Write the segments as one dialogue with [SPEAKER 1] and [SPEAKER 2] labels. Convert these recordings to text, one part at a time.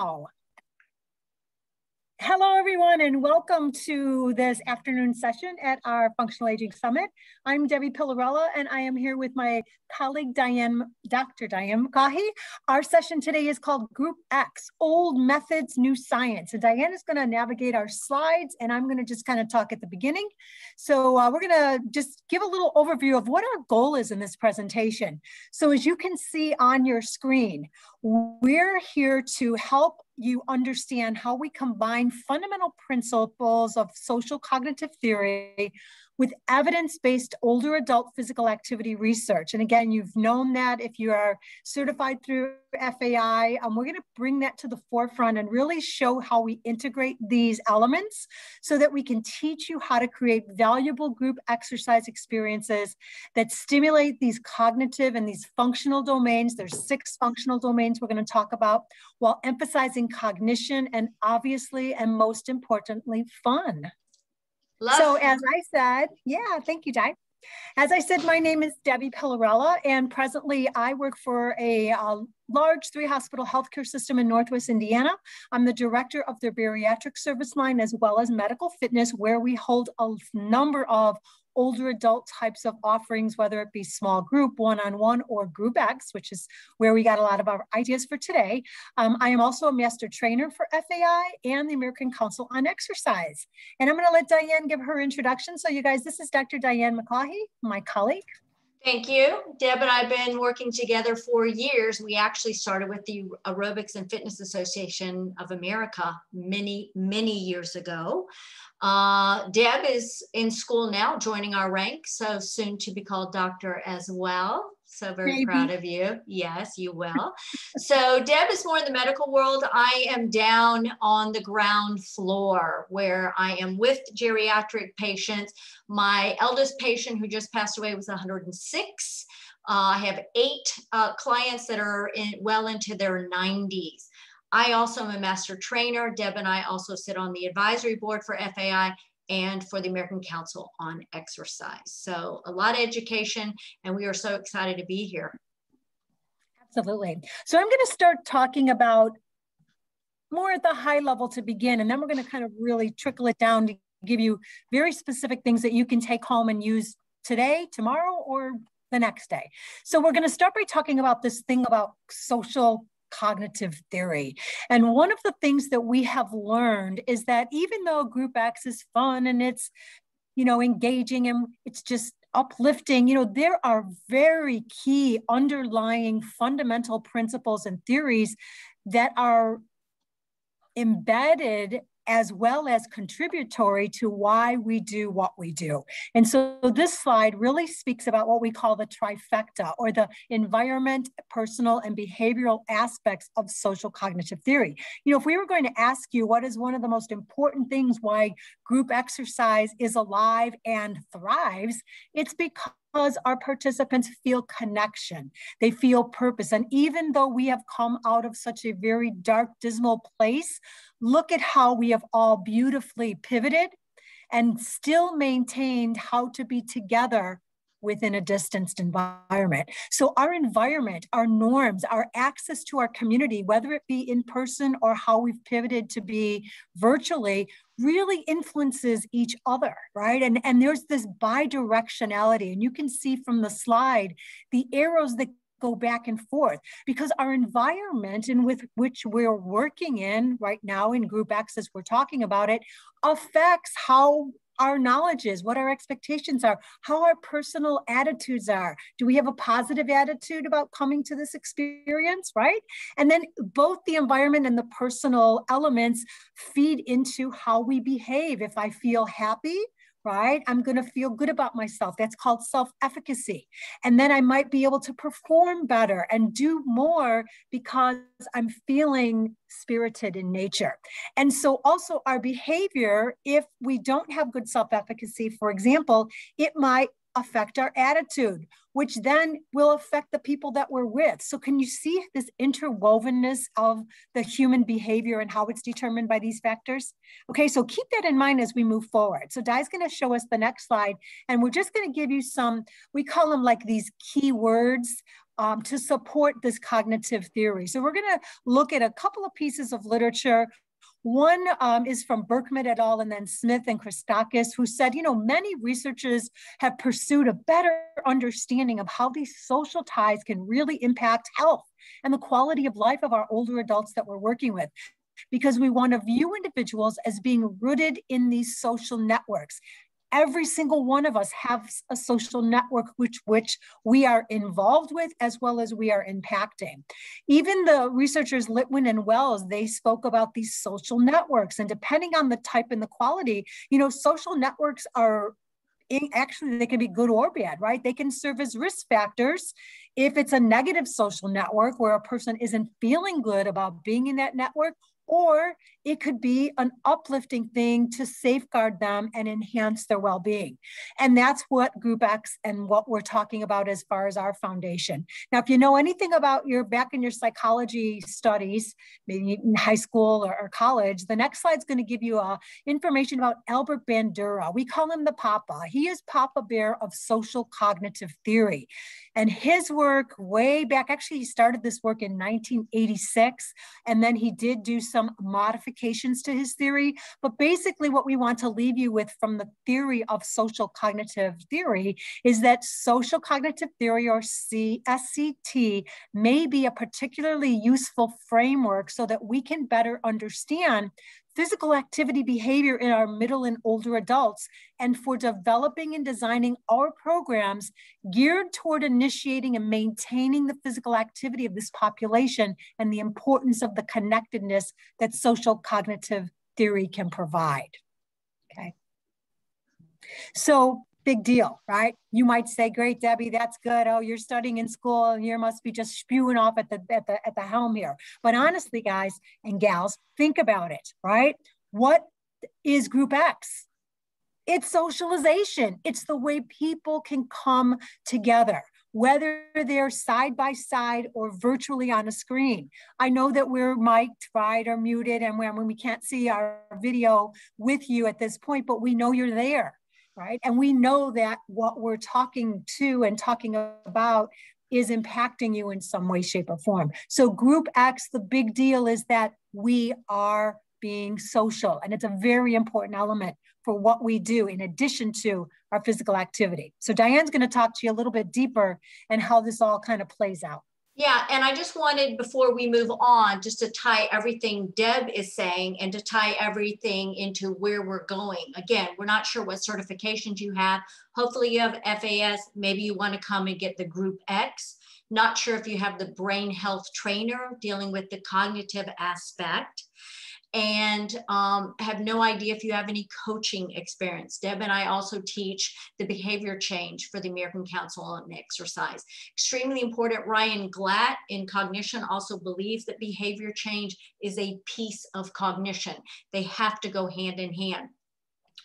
[SPEAKER 1] now Hello, everyone, and welcome to this afternoon session at our Functional Aging Summit. I'm Debi Pillarella, and I am here with my colleague, Dianne, Dr. Dianne McCaughey. Our session today is called Group X, Old Methods, New Science. And Dianne is gonna navigate our slides, and I'm gonna just kind of talk at the beginning. So uh, we're gonna just give a little overview of what our goal is in this presentation. So as you can see on your screen, we're here to help you understand how we combine fundamental principles of social cognitive theory with evidence-based older adult physical activity research. And again, you've known that if you are certified through FAI, um, we're gonna bring that to the forefront and really show how we integrate these elements so that we can teach you how to create valuable group exercise experiences that stimulate these cognitive and these functional domains. There's six functional domains we're gonna talk about while emphasizing cognition and obviously, and most importantly, fun. Love so as I said, yeah, thank you, Di. As I said, my name is Debi Pillarella, and presently I work for a, a large three hospital healthcare system in Northwest Indiana. I'm the director of their bariatric service line as well as medical fitness, where we hold a number of older adult types of offerings, whether it be small group, one-on-one, or group X, which is where we got a lot of our ideas for today. Um, I am also a master trainer for FAI and the American Council on Exercise. And I'm gonna let Dianne give her introduction. So you guys, this is Dr. Dianne McCaughey, my colleague.
[SPEAKER 2] Thank you. Deb and I have been working together for years. We actually started with the Aerobics and Fitness Association of America many, many years ago. Uh, Deb is in school now, joining our ranks, so soon to be called doctor as well. So very Maybe. proud of you. Yes, you will. so Deb is more in the medical world. I am down on the ground floor where I am with geriatric patients. My eldest patient who just passed away was 106. Uh, I have eight uh, clients that are in, well into their 90s. I also am a master trainer. Deb and I also sit on the advisory board for FAI and for the American Council on Exercise. So a lot of education, and we are so excited to be here.
[SPEAKER 1] Absolutely. So I'm going to start talking about more at the high level to begin, and then we're going to kind of really trickle it down to give you very specific things that you can take home and use today, tomorrow, or the next day. So we're going to start by talking about this thing about social cognitive theory. And one of the things that we have learned is that even though Group X is fun and it's, you know, engaging and it's just uplifting, you know, there are very key underlying fundamental principles and theories that are embedded as well as contributory to why we do what we do. And so this slide really speaks about what we call the trifecta or the environment, personal, and behavioral aspects of social cognitive theory. You know, if we were going to ask you what is one of the most important things why group exercise is alive and thrives, it's because because our participants feel connection, they feel purpose. And even though we have come out of such a very dark, dismal place, look at how we have all beautifully pivoted and still maintained how to be together within a distanced environment. So our environment, our norms, our access to our community, whether it be in person or how we've pivoted to be virtually, really influences each other, right? And, and there's this bidirectionality. And you can see from the slide, the arrows that go back and forth because our environment and with which we're working in right now in group X we're talking about it affects how our knowledge is, what our expectations are, how our personal attitudes are. Do we have a positive attitude about coming to this experience, right? And then both the environment and the personal elements feed into how we behave. If I feel happy, right? I'm going to feel good about myself. That's called self efficacy. And then I might be able to perform better and do more because I'm feeling spirited in nature. And so, also, our behavior, if we don't have good self efficacy, for example, it might affect our attitude, which then will affect the people that we're with. So, can you see this interwovenness of the human behavior and how it's determined by these factors? Okay, so keep that in mind as we move forward. So, Di's going to show us the next slide, and we're just going to give you some, we call them like these key words um, to support this cognitive theory. So we're going to look at a couple of pieces of literature. One um, is from Berkman et al. and then Smith and Christakis, who said, you know, many researchers have pursued a better understanding of how these social ties can really impact health and the quality of life of our older adults that we're working with because we want to view individuals as being rooted in these social networks every single one of us has a social network which which we are involved with as well as we are impacting. Even the researchers litwin and wells they spoke about these social networks and depending on the type and the quality you know social networks are actually they can be good or bad right? They can serve as risk factors. If it's a negative social network where a person isn't feeling good about being in that network or it could be an uplifting thing to safeguard them and enhance their well-being. And that's what group x and what we're talking about as far as our foundation. Now if you know anything about your back in your psychology studies maybe in high school or, or college the next slide is going to give you uh, information about albert bandura. We call him the papa. He is papa bear of social cognitive theory. And his work way back actually he started this work in 1986 and then he did do some some modifications to his theory. But basically, what we want to leave you with from the theory of social cognitive theory is that social cognitive theory, or SCT, may be a particularly useful framework so that we can better understand physical activity behavior in our middle and older adults, and for developing and designing our programs geared toward initiating and maintaining the physical activity of this population and the importance of the connectedness that social cognitive theory can provide. Okay. So big deal, right? You might say, "Great, Debi, that's good. Oh, you're studying in school. You must be just spewing off at the at the at the helm here." But honestly, guys and gals, think about it, right? What is Group X? It's socialization. It's the way people can come together, whether they're side by side or virtually on a screen. I know that we're mic'd, right, or muted, and when we can't see our video with you at this point, but we know you're there right? And we know that what we're talking to and talking about is impacting you in some way, shape, or form. So, Group X, the big deal is that we are being social, and it's a very important element for what we do in addition to our physical activity. So, Dianne's going to talk to you a little bit deeper and how this all kind of plays out.
[SPEAKER 2] Yeah, and I just wanted before we move on, just to tie everything Deb is saying and to tie everything into where we're going. Again, we're not sure what certifications you have. Hopefully, you have FAS. Maybe you want to come and get the Group X. Not sure if you have the brain health trainer dealing with the cognitive aspect and um, have no idea if you have any coaching experience. Deb and I also teach the behavior change for the American Council on Exercise. Extremely important. Ryan Glatt in cognition also believes that behavior change is a piece of cognition. They have to go hand in hand.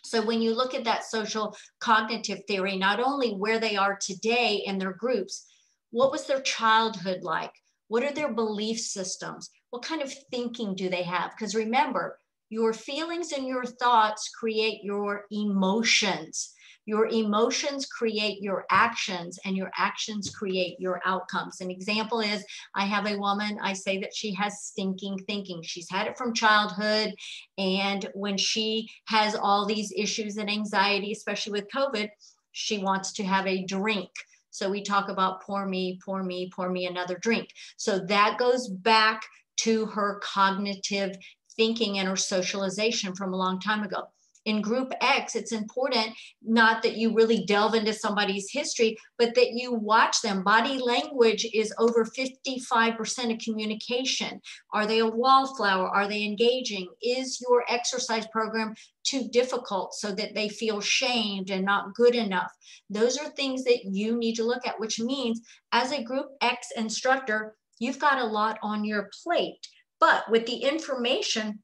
[SPEAKER 2] So when you look at that social cognitive theory, not only where they are today in their groups, what was their childhood like? What are their belief systems? What kind of thinking do they have? Because remember, your feelings and your thoughts create your emotions. Your emotions create your actions, and your actions create your outcomes. An example is I have a woman, I say that she has stinking thinking. She's had it from childhood. And when she has all these issues and anxiety, especially with COVID, she wants to have a drink. So we talk about pour me, pour me, pour me another drink. So that goes back to her cognitive thinking and her socialization from a long time ago. In group X, it's important not that you really delve into somebody's history, but that you watch them. Body language is over 55% of communication. Are they a wallflower? Are they engaging? Is your exercise program too difficult so that they feel shamed and not good enough? Those are things that you need to look at, which means as a group X instructor, you've got a lot on your plate. But with the information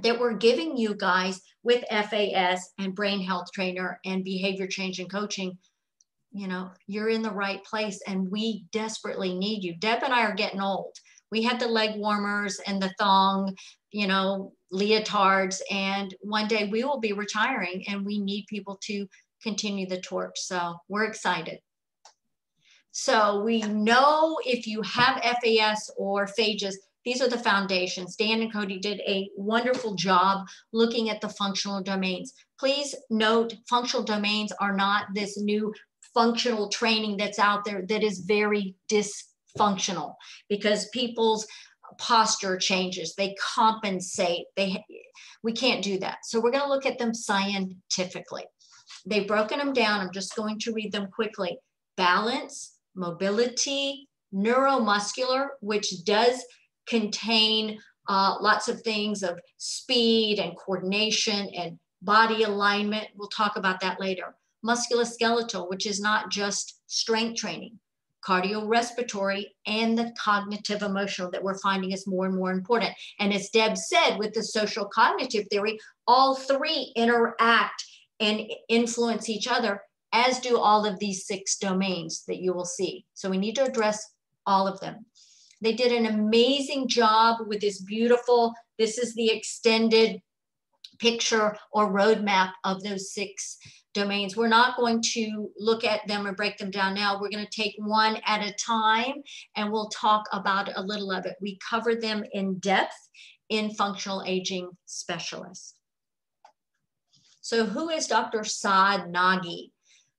[SPEAKER 2] that we're giving you guys with FAS and brain health trainer and behavior change and coaching, you know, you're in the right place and we desperately need you. Deb and I are getting old. We had the leg warmers and the thong, you know, leotards, and one day we will be retiring and we need people to continue the torch. So we're excited. So we know if you have FAS or phages, these are the foundations. Dan and Cody did a wonderful job looking at the functional domains. Please note functional domains are not this new functional training that's out there that is very dysfunctional because people's posture changes, they compensate, they we can't do that. So we're going to look at them scientifically. They've broken them down. I'm just going to read them quickly. Balance, mobility, neuromuscular, which does contain uh, lots of things of speed and coordination and body alignment. We'll talk about that later. Musculoskeletal, which is not just strength training, cardiorespiratory, and the cognitive emotional that we're finding is more and more important. And as Deb said, with the social cognitive theory, all three interact and influence each other, as do all of these six domains that you will see. So we need to address all of them. They did an amazing job with this beautiful, this is the extended picture or roadmap of those six domains. We're not going to look at them and break them down now. We're going to take one at a time and we'll talk about a little of it. We cover them in depth in functional aging specialists. So who is Dr. Saad Nagi?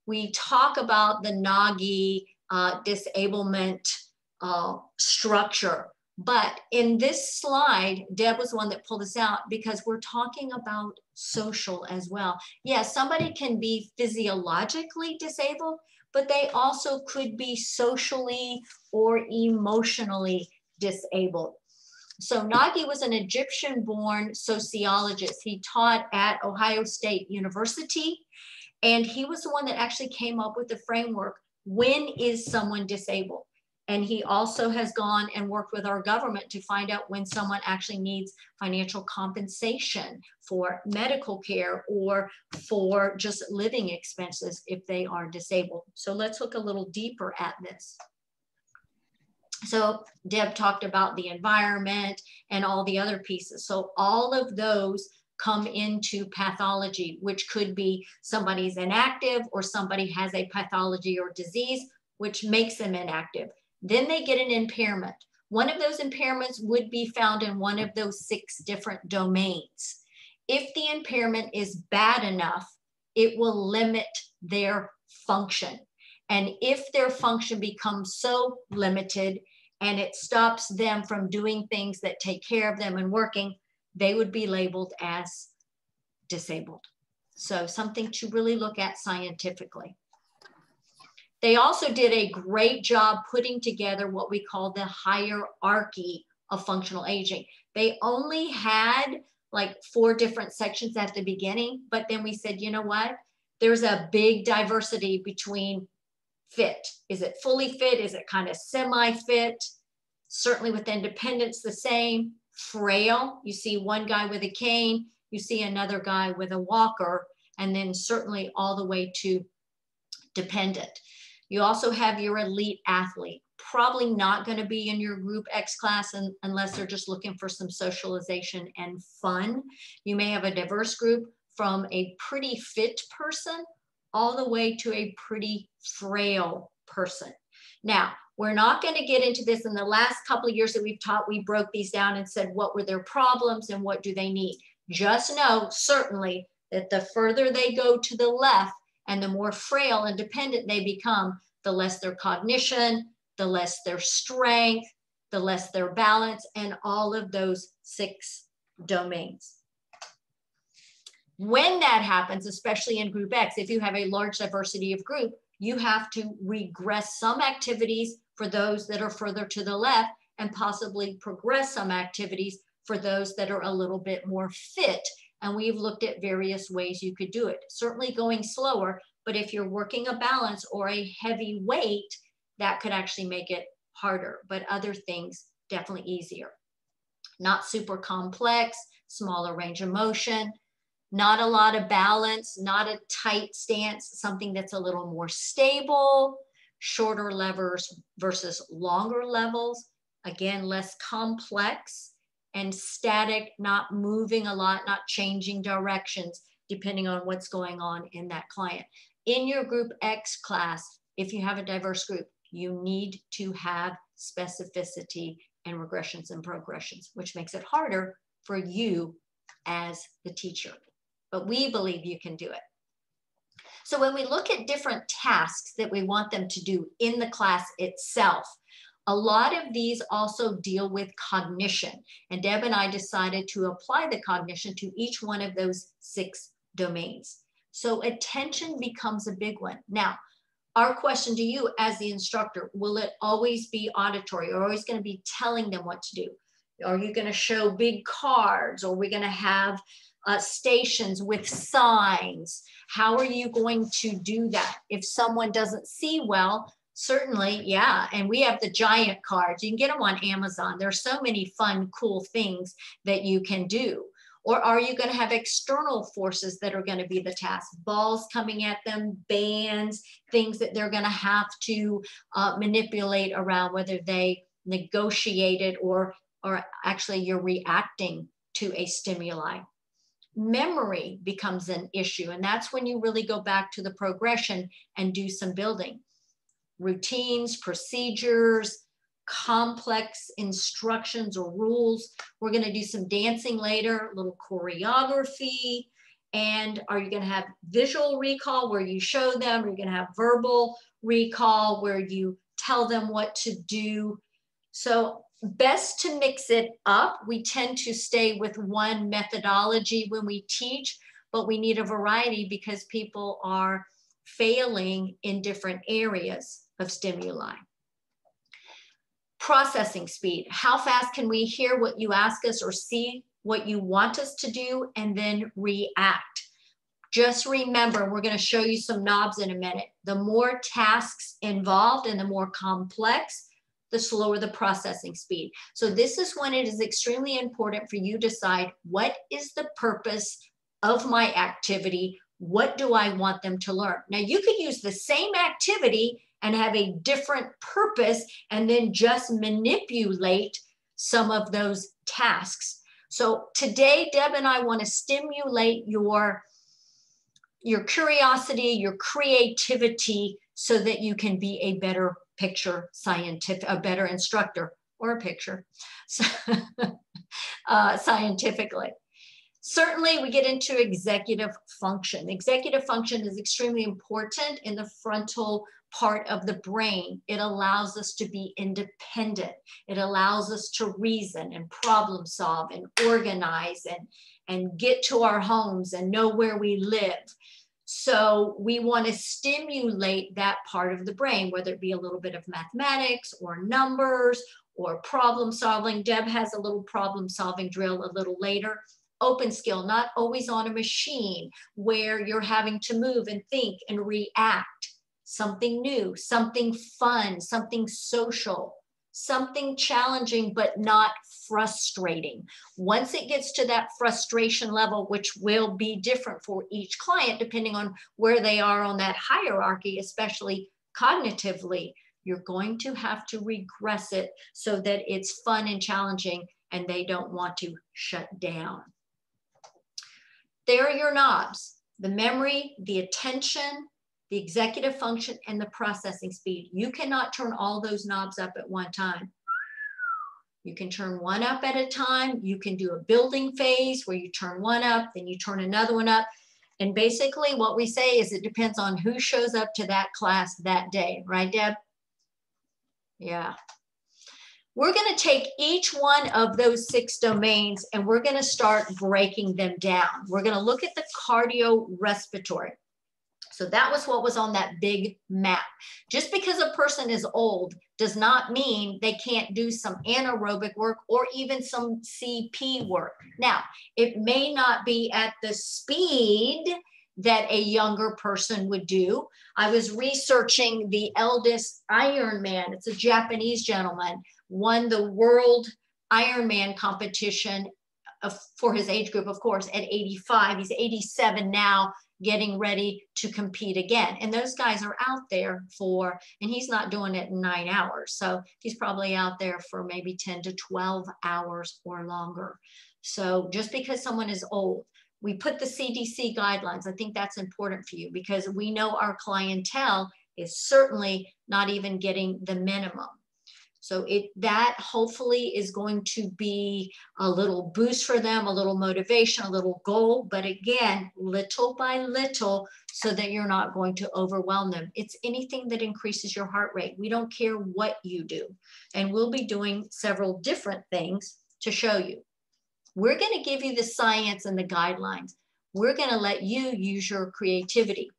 [SPEAKER 2] We talk about the Nagi uh, disablement uh, structure. But in this slide, Deb was one that pulled this out because we're talking about social as well. Yes, somebody can be physiologically disabled, but they also could be socially or emotionally disabled. So Nagi was an Egyptian born sociologist. He taught at Ohio State University, and he was the one that actually came up with the framework. When is someone disabled? And he also has gone and worked with our government to find out when someone actually needs financial compensation for medical care or for just living expenses if they are disabled. So let's look a little deeper at this. So Deb talked about the environment and all the other pieces. So all of those come into pathology, which could be somebody's inactive or somebody has a pathology or disease, which makes them inactive. Then they get an impairment. One of those impairments would be found in one of those six different domains. If the impairment is bad enough, it will limit their function. And if their function becomes so limited and it stops them from doing things that take care of them and working, they would be labeled as disabled. So something to really look at scientifically. They also did a great job putting together what we call the hierarchy of functional aging. They only had like four different sections at the beginning, but then we said, you know what? There's a big diversity between fit. Is it fully fit? Is it kind of semi fit? Certainly with independence, the same. Frail, you see one guy with a cane, you see another guy with a walker, and then certainly all the way to dependent. You also have your elite athlete, probably not going to be in your group X class un unless they're just looking for some socialization and fun. You may have a diverse group from a pretty fit person all the way to a pretty frail person. Now, we're not going to get into this in the last couple of years that we've taught, we broke these down and said, what were their problems and what do they need? Just know, certainly, that the further they go to the left and the more frail and dependent they become, the less their cognition, the less their strength, the less their balance, and all of those six domains. When that happens, especially in group X, if you have a large diversity of group, you have to regress some activities for those that are further to the left and possibly progress some activities for those that are a little bit more fit. And we've looked at various ways you could do it. Certainly going slower, but if you're working a balance or a heavy weight, that could actually make it harder, but other things definitely easier. Not super complex, smaller range of motion, not a lot of balance, not a tight stance, something that's a little more stable, shorter levers versus longer levels. Again, less complex and static, not moving a lot, not changing directions, depending on what's going on in that client. In your group X class, if you have a diverse group, You need to have specificity and regressions and progressions, which makes it harder for you as the teacher. But we believe you can do it. So when we look at different tasks that we want them to do in the class itself, a lot of these also deal with cognition. And Deb and I decided to apply the cognition to each one of those six domains. So attention becomes a big one. Now, our question to you as the instructor, will it always be auditory? Are always going to be telling them what to do? Are you going to show big cards? Or are we going to have uh, stations with signs? How are you going to do that? If someone doesn't see well, certainly, yeah. And we have the giant cards. You can get them on Amazon. There's so many fun, cool things that you can do. Or are you going to have external forces that are going to be the task? Balls coming at them, bands, things that they're going to have to uh, manipulate around, whether they negotiate it or, or actually you're reacting to a stimuli. Memory becomes an issue, and that's when you really go back to the progression and do some building. Routines, procedures, complex instructions or rules. We're going to do some dancing later, a little choreography. And are you going to have visual recall where you show them? Are you going to have verbal recall where you tell them what to do? So best to mix it up. We tend to stay with one methodology when we teach, but we need a variety because people are failing in different areas of stimuli processing speed. How fast can we hear what you ask us or see what you want us to do and then react? Just remember, we're going to show you some knobs in a minute. The more tasks involved and the more complex, the slower the processing speed. So this is when it is extremely important for you to decide what is the purpose of my activity? What do I want them to learn? Now you could use the same activity and have a different purpose and then just manipulate some of those tasks. So today, Deb and I want to stimulate your, your curiosity, your creativity, so that you can be a better picture scientific, a better instructor or a picture uh, scientifically. Certainly, we get into executive function. Executive function is extremely important in the frontal part of the brain. It allows us to be independent. It allows us to reason and problem solve and organize and, and get to our homes and know where we live. So we want to stimulate that part of the brain, whether it be a little bit of mathematics or numbers or problem solving. Deb has a little problem solving drill a little later. Open skill, not always on a machine where you're having to move and think and react something new, something fun, something social, something challenging, but not frustrating. Once it gets to that frustration level, which will be different for each client, depending on where they are on that hierarchy, especially cognitively, you're going to have to regress it so that it's fun and challenging and they don't want to shut down. There are your knobs the memory, the attention, the executive function, and the processing speed. You cannot turn all those knobs up at one time. You can turn one up at a time. You can do a building phase where you turn one up, then you turn another one up. And basically what we say is it depends on who shows up to that class that day, right, Deb? Yeah. We're going to take each one of those six domains and we're going to start breaking them down. We're going to look at the cardiorespiratory. So that was what was on that big map. Just because a person is old does not mean they can't do some anaerobic work or even some CP work. Now, it may not be at the speed that a younger person would do. I was researching the eldest Ironman. It's a Japanese gentleman, won the world Ironman competition for his age group, of course, at 85. He's 87 now getting ready to compete again. And those guys are out there for, and he's not doing it in nine hours. So he's probably out there for maybe 10 to 12 hours or longer. So just because someone is old, we put the CDC guidelines. I think that's important for you because we know our clientele is certainly not even getting the minimum. So it that hopefully is going to be a little boost for them, a little motivation, a little goal, but again, little by little so that you're not going to overwhelm them. It's anything that increases your heart rate. We don't care what you do. And we'll be doing several different things to show you. We're going to give you the science and the guidelines. We're going to let you use your creativity.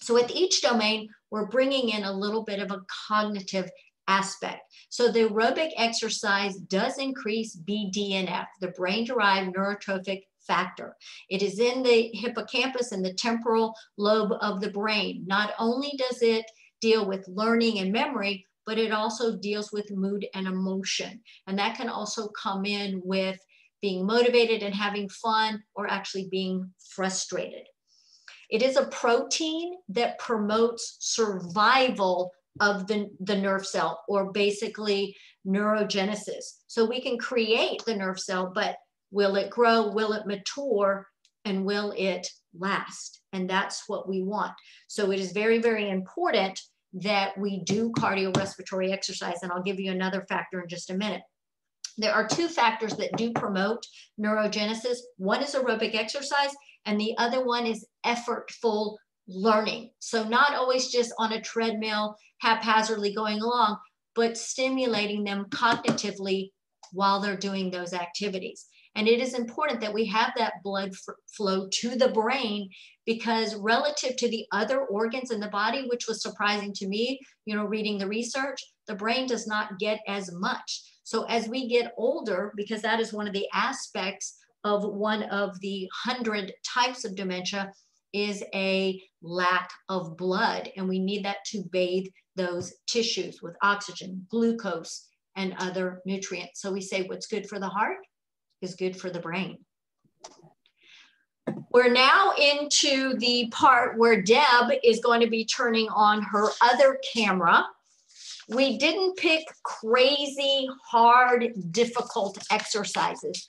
[SPEAKER 2] So with each domain, we're bringing in a little bit of a cognitive aspect. So the aerobic exercise does increase BDNF, the brain-derived neurotrophic factor. It is in the hippocampus and the temporal lobe of the brain. Not only does it deal with learning and memory, but it also deals with mood and emotion. And that can also come in with being motivated and having fun or actually being frustrated. It is a protein that promotes survival of the, the nerve cell or basically neurogenesis. So we can create the nerve cell, but will it grow? Will it mature? And will it last? And that's what we want. So it is very, very important that we do cardiorespiratory exercise. And I'll give you another factor in just a minute. There are two factors that do promote neurogenesis. One is aerobic exercise, and the other one is effortful learning. So not always just on a treadmill, haphazardly going along, but stimulating them cognitively while they're doing those activities. And it is important that we have that blood flow to the brain because relative to the other organs in the body, which was surprising to me, you know, reading the research, the brain does not get as much. So as we get older, because that is one of the aspects of one of the hundred types of dementia, is a lack of blood. And we need that to bathe those tissues with oxygen, glucose, and other nutrients. So we say what's good for the heart is good for the brain. We're now into the part where Deb is going to be turning on her other camera. We didn't pick crazy, hard, difficult exercises.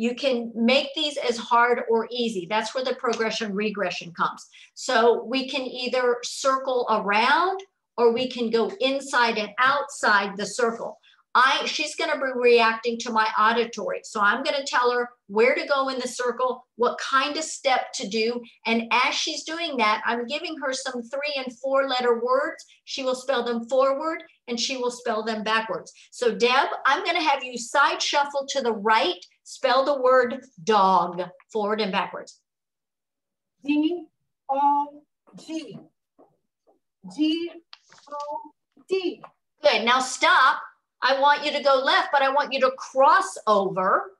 [SPEAKER 2] You can make these as hard or easy. That's where the progression regression comes. So we can either circle around or we can go inside and outside the circle. I she's going to be reacting to my auditory. So I'm going to tell her where to go in the circle, what kind of step to do, and as she's doing that, I'm giving her some 3 and 4 letter words. She will spell them forward and she will spell them backwards. So Deb, I'm going to have you side shuffle to the right, spell the word dog forward and backwards.
[SPEAKER 1] D O G G O D.
[SPEAKER 2] Good. Now stop I want you to go left, but I want you to cross over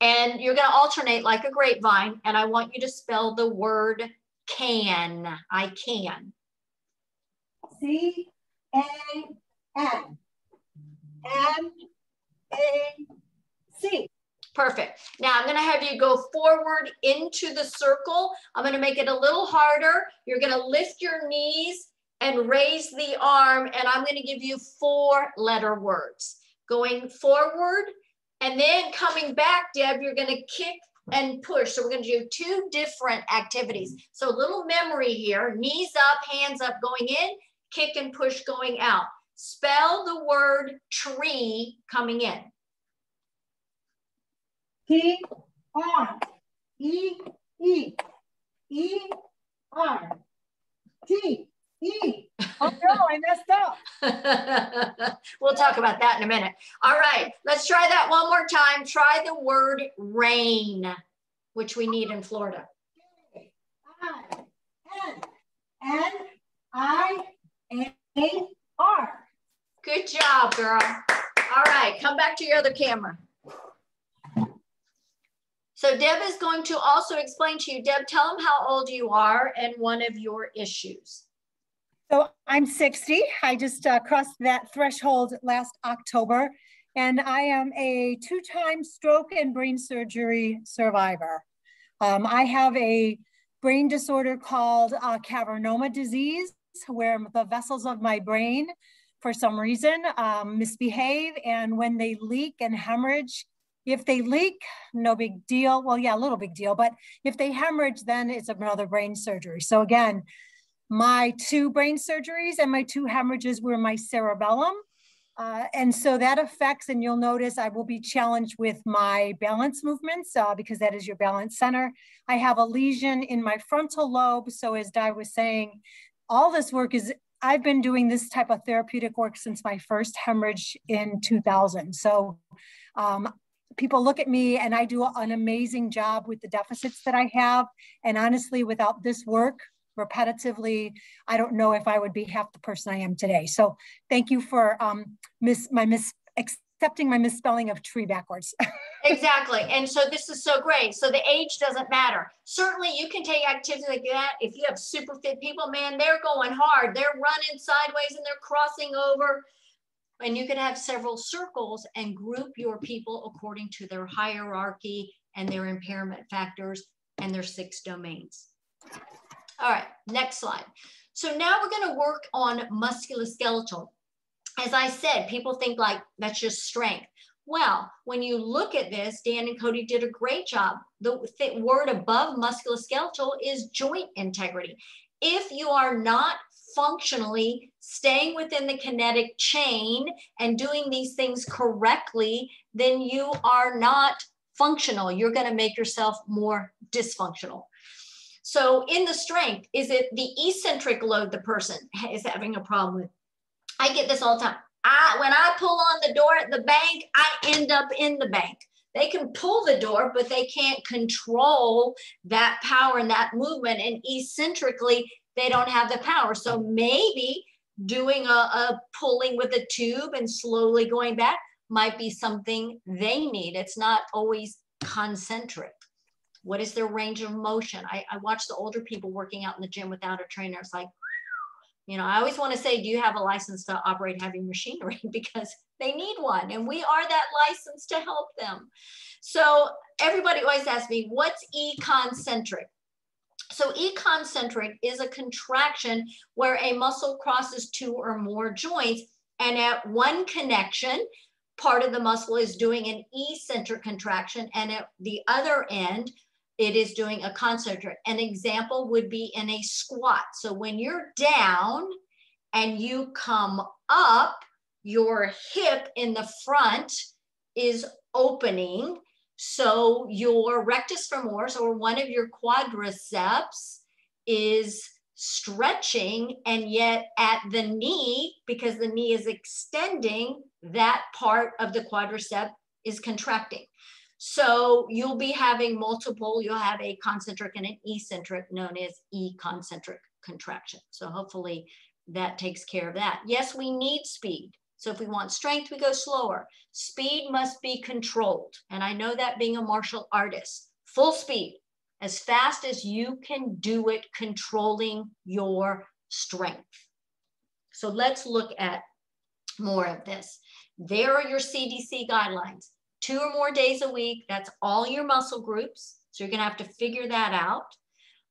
[SPEAKER 2] and you're going to alternate like a grapevine. And I want you to spell the word can. I can.
[SPEAKER 1] C A N N A C.
[SPEAKER 2] Perfect. Now I'm going to have you go forward into the circle. I'm going to make it a little harder. You're going to lift your knees and raise the arm. And I'm going to give you four letter words. Going forward and then coming back, Deb, you're going to kick and push. So we're going to do two different activities. So little memory here, knees up, hands up going in, kick and push going out. Spell the word tree coming in.
[SPEAKER 1] T R E E E R T E. Oh no, I messed up.
[SPEAKER 2] we'll talk about that in a minute. All right, let's try that one more time. Try the word rain, which we need in Florida.
[SPEAKER 1] I N N I A R.
[SPEAKER 2] Good job, girl. All right, come back to your other camera. So Deb is going to also explain to you. Deb, tell them how old you are and one of your issues.
[SPEAKER 1] So I'm 60. I just uh, crossed that threshold last October, and I am a two-time stroke and brain surgery survivor. Um, I have a brain disorder called uh, cavernoma disease, where the vessels of my brain, for some reason, um, misbehave, and when they leak and hemorrhage, if they leak, no big deal. Well, yeah, a little big deal, but if they hemorrhage, then it's another brain surgery. So again, My two brain surgeries and my two hemorrhages were my cerebellum. Uh, and so that affects, and you'll notice I will be challenged with my balance movements uh, because that is your balance center. I have a lesion in my frontal lobe. So as Di was saying, all this work is, I've been doing this type of therapeutic work since my first hemorrhage in 2000. So um, people look at me and I do an amazing job with the deficits that I have. And honestly, without this work, repetitively, I don't know if I would be half the person I am today. So thank you for um, miss, my miss, accepting my misspelling of tree backwards.
[SPEAKER 2] exactly. And so this is so great. So the age doesn't matter. Certainly you can take activities like that. If you have super fit people, man, they're going hard. They're running sideways and they're crossing over. And you could have several circles and group your people according to their hierarchy and their impairment factors and their six domains. All right, next slide. So now we're going to work on musculoskeletal. As I said, people think like that's just strength. Well, when you look at this, Dan and Cody did a great job. The word above musculoskeletal is joint integrity. If you are not functionally staying within the kinetic chain and doing these things correctly, then you are not functional. You're going to make yourself more dysfunctional. So in the strength, is it the eccentric load the person is having a problem with? I get this all the time. I, when I pull on the door at the bank, I end up in the bank. They can pull the door, but they can't control that power and that movement. And eccentrically, they don't have the power. So maybe doing a, a pulling with a tube and slowly going back might be something they need. It's not always concentric. What is their range of motion? I, I watch the older people working out in the gym without a trainer. It's like, you know, I always want to say, do you have a license to operate heavy machinery? because they need one and we are that license to help them. So everybody always asks me, what's e-concentric? So e-concentric is a contraction where a muscle crosses two or more joints and at one connection, part of the muscle is doing an eccentric contraction and at the other end, it is doing a concentric. An example would be in a squat. So when you're down and you come up, your hip in the front is opening. So your rectus femoris or one of your quadriceps is stretching and yet at the knee, because the knee is extending, that part of the quadricep is contracting. So you'll be having multiple, you'll have a concentric and an eccentric known as e-concentric contraction. So hopefully that takes care of that. Yes, we need speed. So if we want strength, we go slower. Speed must be controlled. And I know that being a martial artist, full speed, as fast as you can do it, controlling your strength. So let's look at more of this. There are your CDC guidelines two or more days a week. That's all your muscle groups. So you're going to have to figure that out.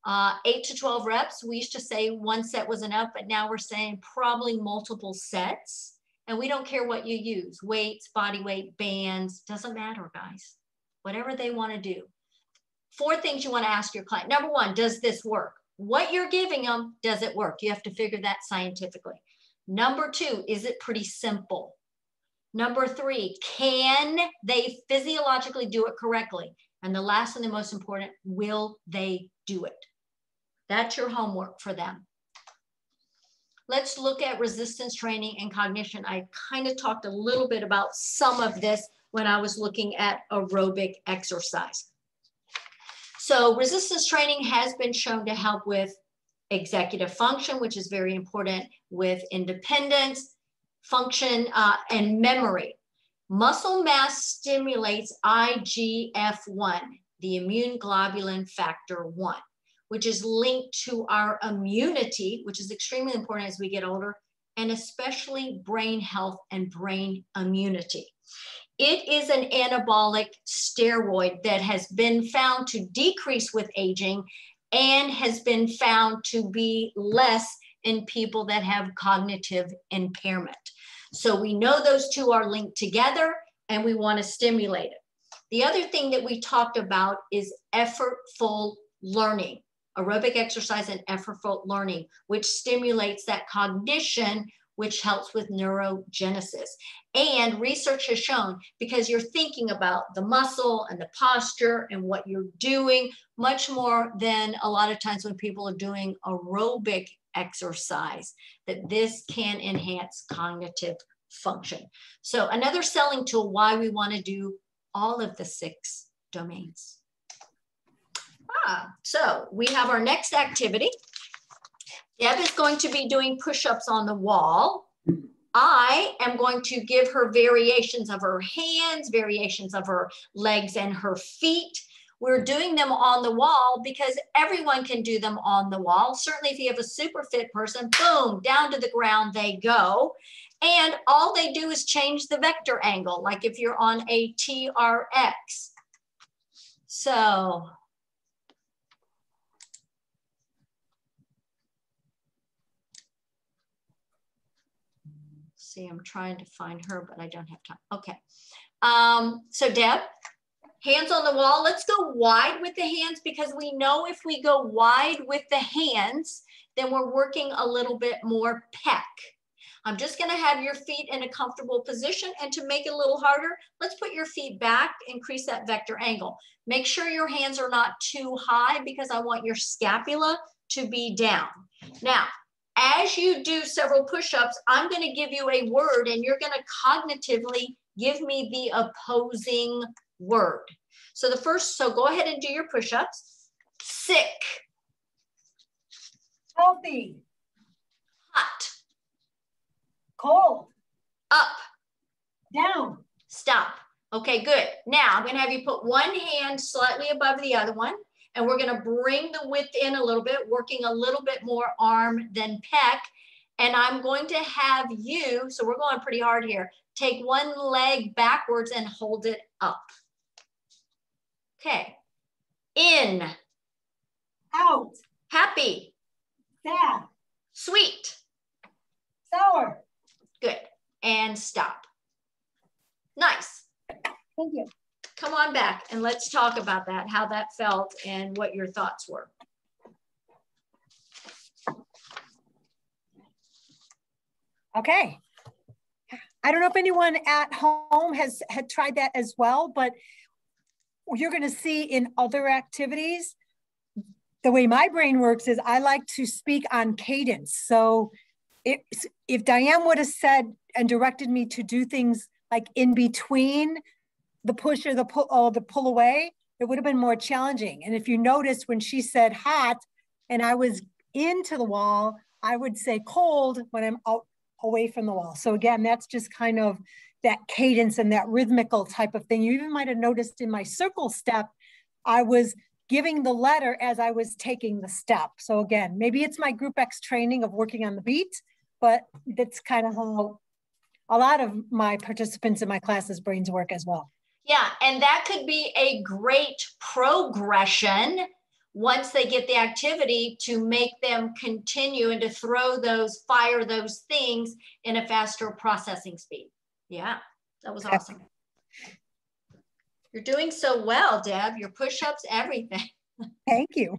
[SPEAKER 2] Uh, eight to 12 reps. We used to say one set was enough, but now we're saying probably multiple sets. And we don't care what you use weights, body weight, bands, doesn't matter, guys. Whatever they want to do. Four things you want to ask your client. Number one, does this work? What you're giving them, does it work? You have to figure that scientifically. Number two, is it pretty simple? Number three, can they physiologically do it correctly? And the last and the most important, will they do it? That's your homework for them. Let's look at resistance training and cognition. I kind of talked a little bit about some of this when I was looking at aerobic exercise. So resistance training has been shown to help with executive function, which is very important with independence, function, uh, and memory. Muscle mass stimulates IGF-1, the immune globulin factor 1, which is linked to our immunity, which is extremely important as we get older, and especially brain health and brain immunity. It is an anabolic steroid that has been found to decrease with aging and has been found to be less in people that have cognitive impairment. So we know those two are linked together and we want to stimulate it. The other thing that we talked about is effortful learning aerobic exercise and effortful learning, which stimulates that cognition, which helps with neurogenesis. And research has shown because you're thinking about the muscle and the posture and what you're doing much more than a lot of times when people are doing aerobic exercise, that this can enhance cognitive function. So another selling tool why we want to do all of the six domains. Ah, so we have our next activity. Deb is going to be doing push-ups on the wall. I am going to give her variations of her hands, variations of her legs and her feet. We're doing them on the wall because everyone can do them on the wall. Certainly if you have a super fit person, boom, down to the ground they go. And all they do is change the vector angle, like if you're on a TRX. So see, I'm trying to find her, but I don't have time. Okay. Um, so Deb, hands on the wall. Let's go wide with the hands because we know if we go wide with the hands, then we're working a little bit more pec. I'm just gonna have your feet in a comfortable position and to make it a little harder, let's put your feet back, increase that vector angle. Make sure your hands are not too high because I want your scapula to be down. Now, as you do several push-ups, I'm gonna give you a word and you're gonna cognitively give me the opposing word. So the first, so go ahead and do your push-ups. Sick.
[SPEAKER 1] Healthy.
[SPEAKER 2] Hot.
[SPEAKER 1] Cold.
[SPEAKER 2] Up.
[SPEAKER 1] Down.
[SPEAKER 2] Stop. Okay, good. Now I'm gonna have you put one hand slightly above the other one and we're gonna bring the width in a little bit, working a little bit more arm than pec. And I'm going to have you, so we're going pretty hard here, take one leg backwards and hold it up. Okay. In.
[SPEAKER 1] Out.
[SPEAKER 2] Happy.
[SPEAKER 1] Sad.
[SPEAKER 2] Sweet.
[SPEAKER 1] Sour.
[SPEAKER 2] Good. And stop. Nice.
[SPEAKER 1] Thank you.
[SPEAKER 2] Come on back and let's talk about that, how that felt and what your thoughts were.
[SPEAKER 1] Okay. I don't know if anyone at home has had tried that as well, but you're going to see in other activities, the way my brain works is I like to speak on cadence. So if, if Dianne would have said and directed me to do things like in between the push or the pull or the pull away, it would have been more challenging. And if you notice when she said hot and I was into the wall, I would say cold when I'm out away from the wall. So again, that's just kind of that cadence and that rhythmical type of thing. You even might have noticed in my circle step, I was giving the letter as I was taking the step. So again, maybe it's my group X training of working on the beat, but that's kind of how a lot of my participants in my classes brains work as well.
[SPEAKER 2] Yeah, and that could be a great progression once they get the activity to make them continue and to throw those, fire those things in a faster processing speed. Yeah, that was awesome. You're doing so well, Deb. Your push-ups, everything.
[SPEAKER 1] Thank you.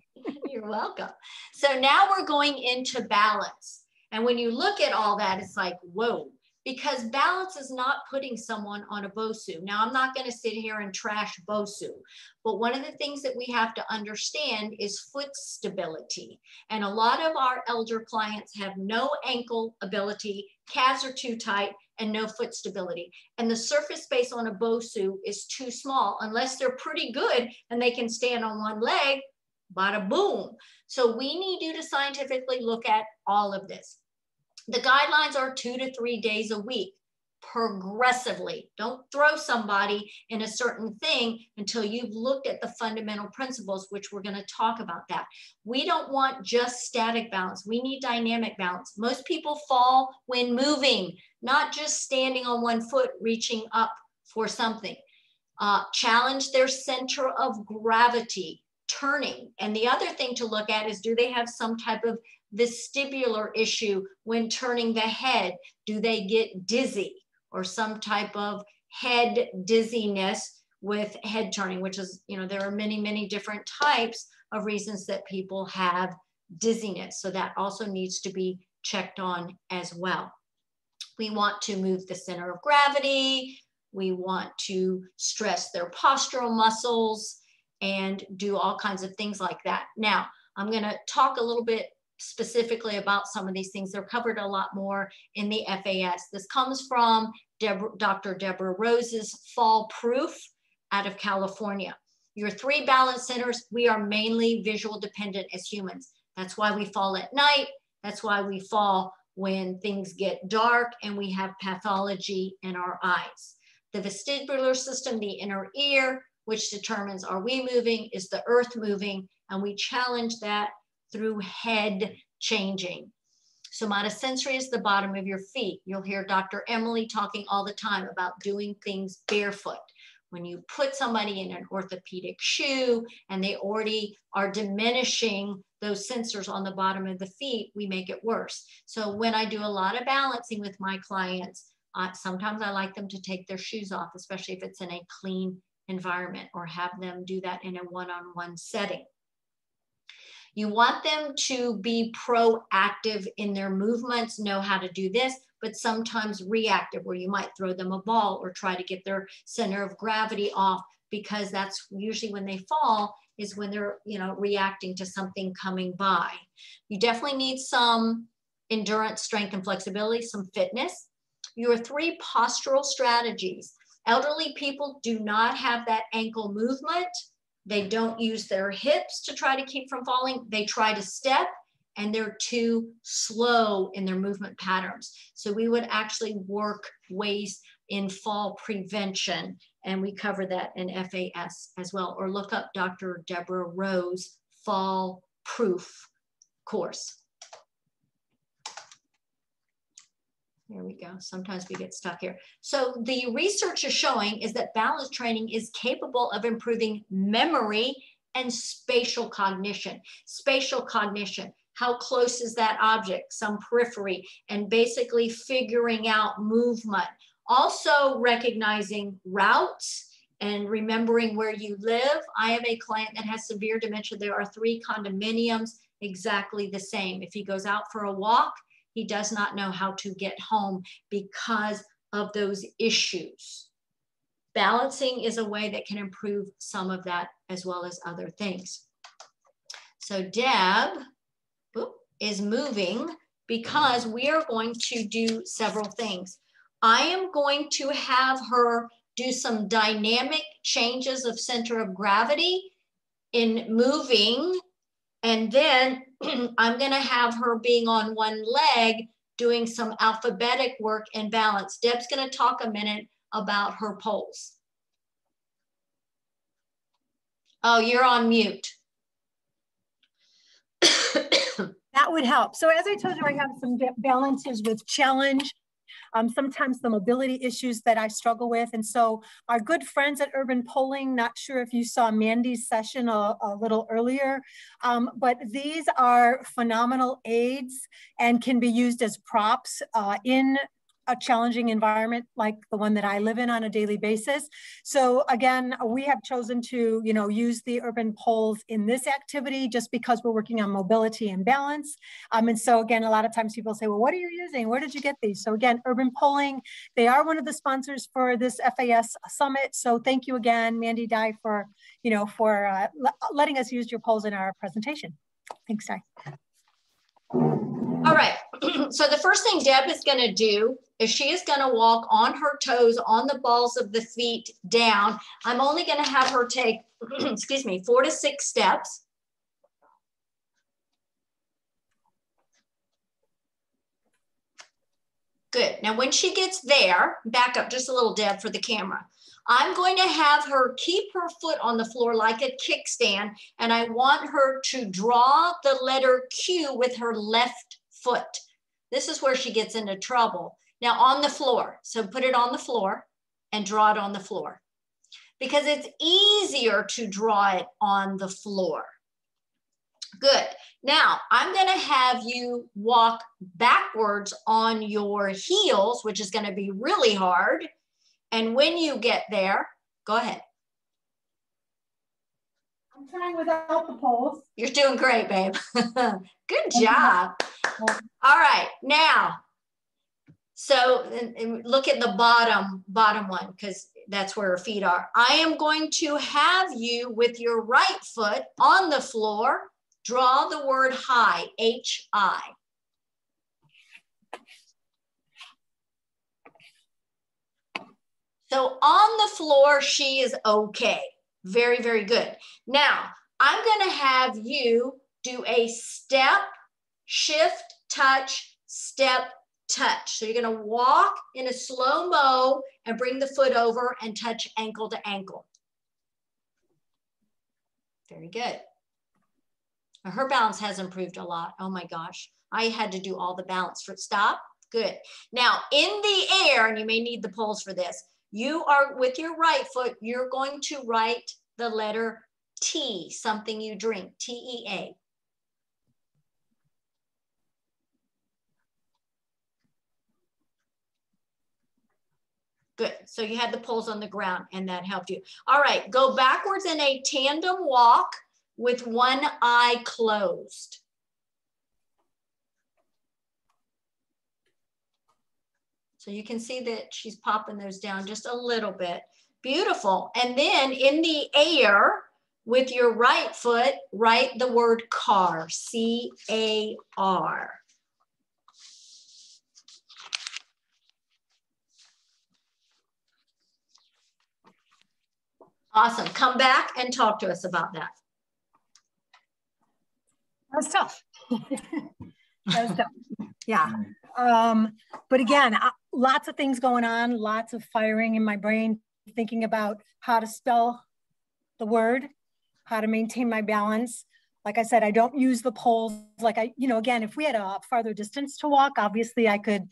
[SPEAKER 2] You're welcome. So now we're going into balance. And when you look at all that, it's like, whoa, because balance is not putting someone on a BOSU. Now, I'm not going to sit here and trash BOSU, but one of the things that we have to understand is foot stability. And a lot of our elder clients have no ankle ability, calves are too tight, and no foot stability. And the surface space on a BOSU is too small unless they're pretty good and they can stand on one leg, bada boom. So we need you to scientifically look at all of this. The guidelines are two to three days a week progressively. Don't throw somebody in a certain thing until you've looked at the fundamental principles, which we're going to talk about that. We don't want just static balance. We need dynamic balance. Most people fall when moving, not just standing on one foot, reaching up for something. Uh, challenge their center of gravity, turning. And the other thing to look at is do they have some type of vestibular issue when turning the head? Do they get dizzy or some type of head dizziness with head turning, which is, you know, there are many, many different types of reasons that people have dizziness. So that also needs to be checked on as well. We want to move the center of gravity. We want to stress their postural muscles and do all kinds of things like that. Now, I'm going to talk a little bit specifically about some of these things. They're covered a lot more in the FAS. This comes from Dr. Deborah Rose's Fall Proof out of California. Your three balance centers, we are mainly visual dependent as humans. That's why we fall at night. That's why we fall when things get dark and we have pathology in our eyes. The vestibular system, the inner ear, which determines are we moving, is the earth moving, and we challenge that through head changing. Somatosensory is the bottom of your feet. You'll hear Dr. Emily talking all the time about doing things barefoot. When you put somebody in an orthopedic shoe and they already are diminishing those sensors on the bottom of the feet, we make it worse. So when I do a lot of balancing with my clients, uh, sometimes I like them to take their shoes off, especially if it's in a clean environment or have them do that in a one-on-one setting. You want them to be proactive in their movements, know how to do this, but sometimes reactive, where you might throw them a ball or try to get their center of gravity off because that's usually when they fall is when they're you know reacting to something coming by. You definitely need some endurance, strength, and flexibility, some fitness. Your three postural strategies. Elderly people do not have that ankle movement. They don't use their hips to try to keep from falling. They try to step and they're too slow in their movement patterns. So we would actually work ways in fall prevention and we cover that in FAS as well, or look up Dr. Deborah Rose fall proof course. There we go. Sometimes we get stuck here. So the research is showing is that balance training is capable of improving memory and spatial cognition. Spatial cognition, how close is that object, some periphery, and basically figuring out movement. Also recognizing routes and remembering where you live. I have a client that has severe dementia. There are three condominiums exactly the same. If he goes out for a walk, he does not know how to get home because of those issues. Balancing is a way that can improve some of that as well as other things. So Deb is moving because we are going to do several things. I am going to have her do some dynamic changes of center of gravity in moving and then I'm going to have her being on one leg doing some alphabetic work and balance. Deb's going to talk a minute about her poles. Oh, you're on mute.
[SPEAKER 1] that would help. So as I told you, I have some balances with challenge um, sometimes the mobility issues that I struggle with. And so our good friends at Urban Poling, not sure if you saw Mandy's session a, a little earlier, um, but these are phenomenal aids and can be used as props uh, in a challenging environment like the one that I live in on a daily basis. So again, we have chosen to, you know, use the urban poles in this activity just because we're working on mobility and balance. Um, and so again, a lot of times people say, well, what are you using? Where did you get these? So again, Urban Poling, they are one of the sponsors for this FAS summit. So thank you again, Mandy Dye for, you know, for uh, letting us use your poles in our presentation. Thanks, Dye.
[SPEAKER 2] All right. so the first thing Deb is going to do is she is going to walk on her toes on the balls of the feet down. I'm only going to have her take, excuse me, four to six steps. Good. Now, when she gets there, back up just a little, Deb, for the camera. I'm going to have her keep her foot on the floor like a kickstand, and I want her to draw the letter Q with her left foot. This is where she gets into trouble. Now on the floor, so put it on the floor and draw it on the floor because it's easier to draw it on the floor. Good. Now I'm gonna have you walk backwards on your heels, which is gonna be really hard. And when you get there, go ahead.
[SPEAKER 1] I'm trying without the poles.
[SPEAKER 2] You're doing great, babe. Good job. All right, now, so and, and look at the bottom, bottom one, because that's where her feet are. I am going to have you with your right foot on the floor, draw the word high, H-I. So on the floor, she is okay. Very, very good. Now, I'm going to have you do a step, shift, touch, step, touch. So you're going to walk in a slow mo and bring the foot over and touch ankle to ankle. Very good. Her balance has improved a lot. Oh my gosh. I had to do all the balance for stop. Good. Now in the air, and you may need the poles for this, you are with your right foot, you're going to write the letter T, something you drink, T-E-A. Good. So you had the poles on the ground and that helped you. All right, go backwards in a tandem walk with one eye closed. So you can see that she's popping those down just a little bit. Beautiful. And then in the air with your right foot, write the word car, C-A-R. Awesome. Come back and talk to us about that.
[SPEAKER 1] That was tough. that was tough. Yeah. Um, but again, uh, lots of things going on, lots of firing in my brain, thinking about how to spell the word, how to maintain my balance. Like I said, I don't use the poles. Like I, you know, again, if we had a farther distance to walk, obviously I could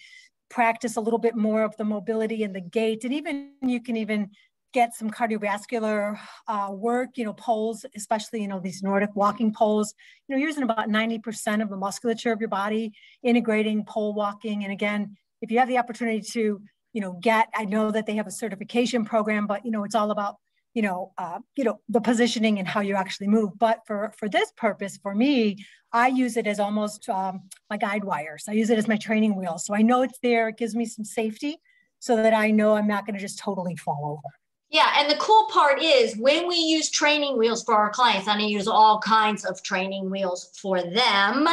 [SPEAKER 1] practice a little bit more of the mobility and the gait. And even you can even get some cardiovascular uh, work, you know, poles, especially, you know, these Nordic walking poles, you know, using about 90% of the musculature of your body, integrating pole walking. And again, if you have the opportunity to, you know, get, I know that they have a certification program, but, you know, it's all about, you know, uh, you know, the positioning and how you actually move. But for, for this purpose, for me, I use it as almost um, my guide wires. I use it as my training wheels. So I know it's there. It gives me some safety so that I know I'm not going to just totally fall over.
[SPEAKER 2] Yeah, and the cool part is when we use training wheels for our clients, and I use all kinds of training wheels for them,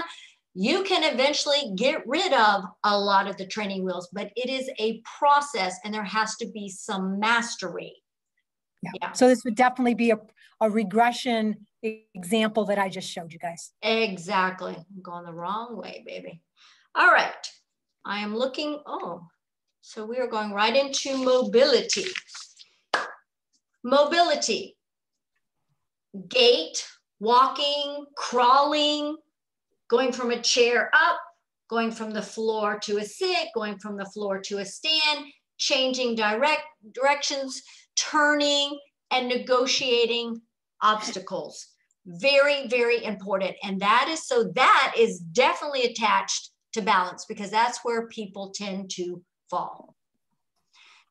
[SPEAKER 2] you can eventually get rid of a lot of the training wheels, but it is a process and there has to be some mastery.
[SPEAKER 1] Yeah. yeah. So this would definitely be a, a regression example that I just showed you guys.
[SPEAKER 2] Exactly. I'm going the wrong way, baby. All right. I am looking, oh, so we are going right into mobility. Mobility, gait, walking, crawling, going from a chair up, going from the floor to a sit, going from the floor to a stand, changing direct directions, turning, and negotiating obstacles. Very, very important. And that is so that is definitely attached to balance because that's where people tend to fall.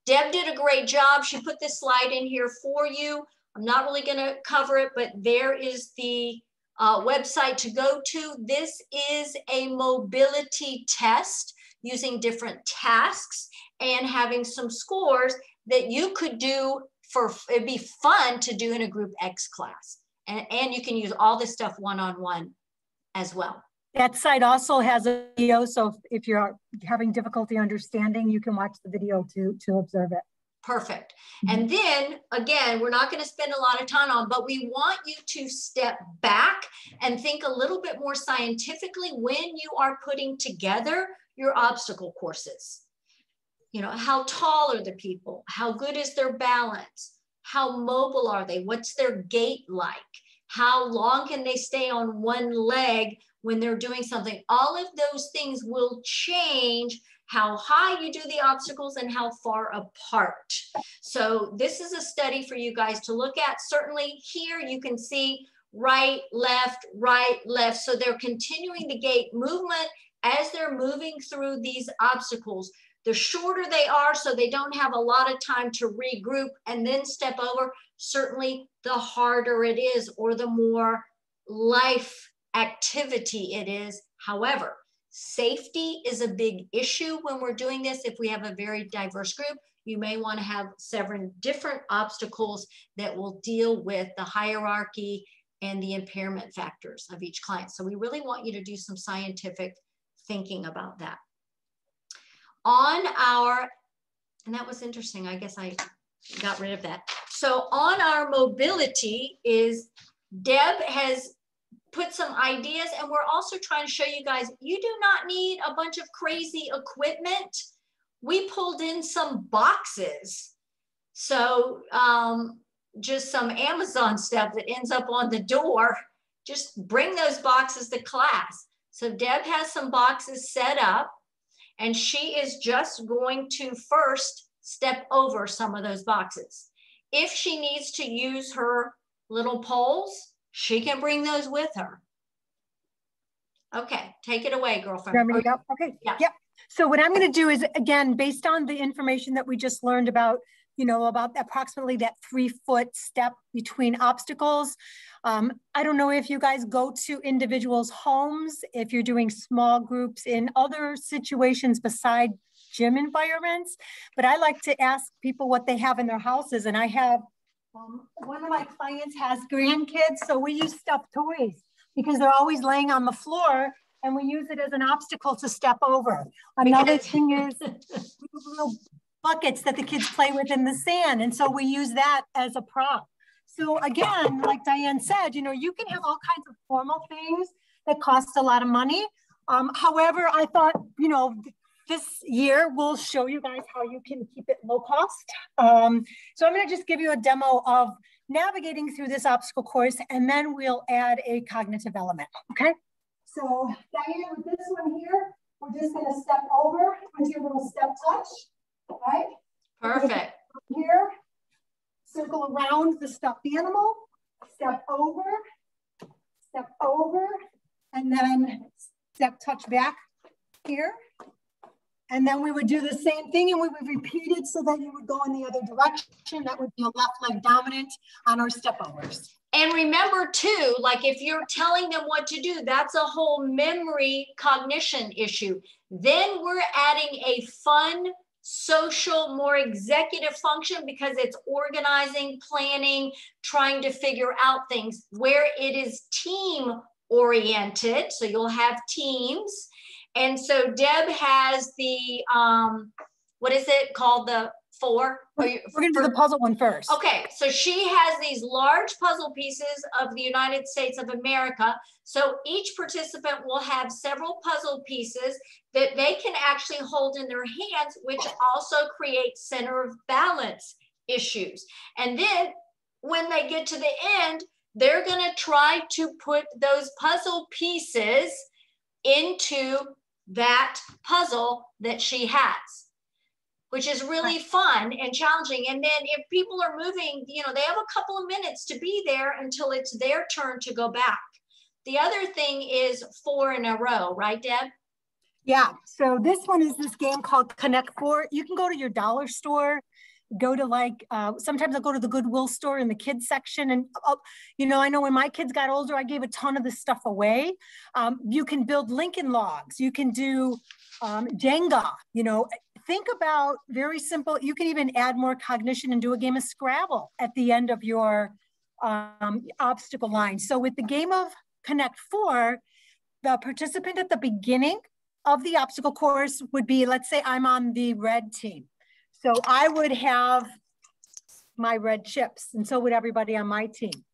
[SPEAKER 2] Deb did a great job. She put this slide in here for you. I'm not really going to cover it, but there is the uh, website to go to. This is a mobility test using different tasks and having some scores that you could do for, it'd be fun to do in a group X class. And, and you can use all this stuff one-on-one -on -one as well.
[SPEAKER 1] That site also has a video, so if you're having difficulty understanding, you can watch the video to, to observe it.
[SPEAKER 2] Perfect. And mm-hmm. then again, we're not going to spend a lot of time on, but we want you to step back and think a little bit more scientifically when you are putting together your obstacle courses. You know, how tall are the people? How good is their balance? How mobile are they? What's their gait like? How long can they stay on one leg when they're doing something. All of those things will change how high you do the obstacles and how far apart. So this is a study for you guys to look at. Certainly here you can see right, left, right, left. So they're continuing the gait movement as they're moving through these obstacles. The shorter they are, so they don't have a lot of time to regroup and then step over, certainly the harder it is or the more life activity it is. However, safety is a big issue when we're doing this. If we have a very diverse group, you may want to have several different obstacles that will deal with the hierarchy and the impairment factors of each client. So we really want you to do some scientific thinking about that. On our, and that was interesting, I guess I got rid of that. So on our mobility is Deb has put some ideas and we're also trying to show you guys, you do not need a bunch of crazy equipment. We pulled in some boxes. So um, just some Amazon stuff that ends up on the door, just bring those boxes to class. So Deb has some boxes set up and she is just going to first step over some of those boxes. If she needs to use her little poles, she can bring those with her. Okay, take it away, girlfriend.
[SPEAKER 1] Okay, yeah. Yep. So what I'm going to do is, again, based on the information that we just learned about you know, about approximately that three foot step between obstacles. Um, I don't know if you guys go to individuals' homes, if you're doing small groups in other situations beside gym environments, but I like to ask people what they have in their houses. And I have, um, one of my clients has grandkids, so we use stuffed toys because they're always laying on the floor and we use it as an obstacle to step over. Another thing is little buckets that the kids play with in the sand. And so we use that as a prop. So again, like Dianne said, you know, you can have all kinds of formal things that cost a lot of money. Um, however, I thought, you know, this year we'll show you guys how you can keep it low cost. Um, so I'm gonna just give you a demo of navigating through this obstacle course and then we'll add a cognitive element, okay? So Dianne, with this one here, we're just gonna step over with your little step touch right?
[SPEAKER 2] Perfect.
[SPEAKER 1] Here, circle around the stuffed animal, step over, step over, and then step touch back here. And then we would do the same thing and we would repeat it so that you would go in the other direction. That would be a left leg dominant on our step overs.
[SPEAKER 2] And remember too, like if you're telling them what to do, that's a whole memory cognition issue. Then we're adding a fun social, more executive function because it's organizing, planning, trying to figure out things where it is team oriented. So you'll have teams. And so Deb has the, um, what is it called? The four?
[SPEAKER 1] We're, we're going to do the puzzle one first.
[SPEAKER 2] Okay, so she has these large puzzle pieces of the United States of America. So each participant will have several puzzle pieces that they can actually hold in their hands, which also creates center of balance issues. And then when they get to the end, they're going to try to put those puzzle pieces into that puzzle that she has which is really fun and challenging. And then if people are moving, you know, they have a couple of minutes to be there until it's their turn to go back. The other thing is four in a row, right, Deb?
[SPEAKER 1] Yeah. So this one is this game called Connect Four. You can go to your dollar store, go to like, uh, sometimes I'll go to the Goodwill store in the kids section. And, uh, you know, I know when my kids got older, I gave a ton of this stuff away. Um, you can build Lincoln logs. You can do um, Jenga, you know, think about very simple, you can even add more cognition and do a game of Scrabble at the end of your um, obstacle line. So with the game of Connect Four, the participant at the beginning of the obstacle course would be, let's say I'm on the red team. So I would have my red chips and so would everybody on my team.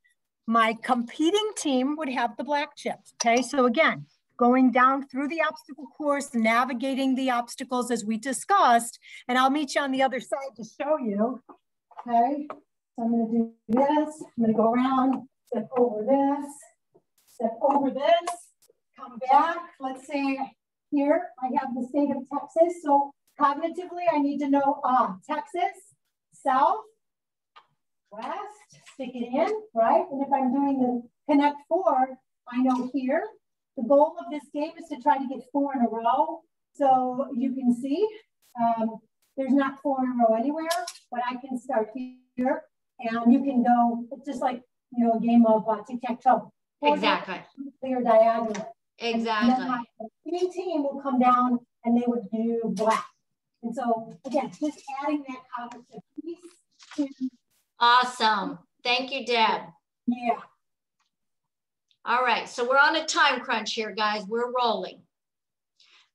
[SPEAKER 1] My competing team would have the black chips, okay? So again, going down through the obstacle course, navigating the obstacles as we discussed, and I'll meet you on the other side to show you, okay? So I'm gonna do this, I'm gonna go around, step over this, step over this, come back. Let's say here, I have the state of Texas. So cognitively, I need to know uh, Texas, south, west, stick it in, right? And if I'm doing the connect four, I know here, the goal of this game is to try to get four in a row. So you can see um, there's not four in a row anywhere, but I can start here and you can go, just like, you know, a game of uh, tic-tac-toe.
[SPEAKER 2] Exactly.
[SPEAKER 1] Clear diagonal.
[SPEAKER 2] Exactly.
[SPEAKER 1] Any team will come down and they would do black. And so again, just adding that cognitive piece to
[SPEAKER 2] Awesome. Thank you, Deb.
[SPEAKER 1] Yeah.
[SPEAKER 2] All right, so we're on a time crunch here, guys. We're rolling.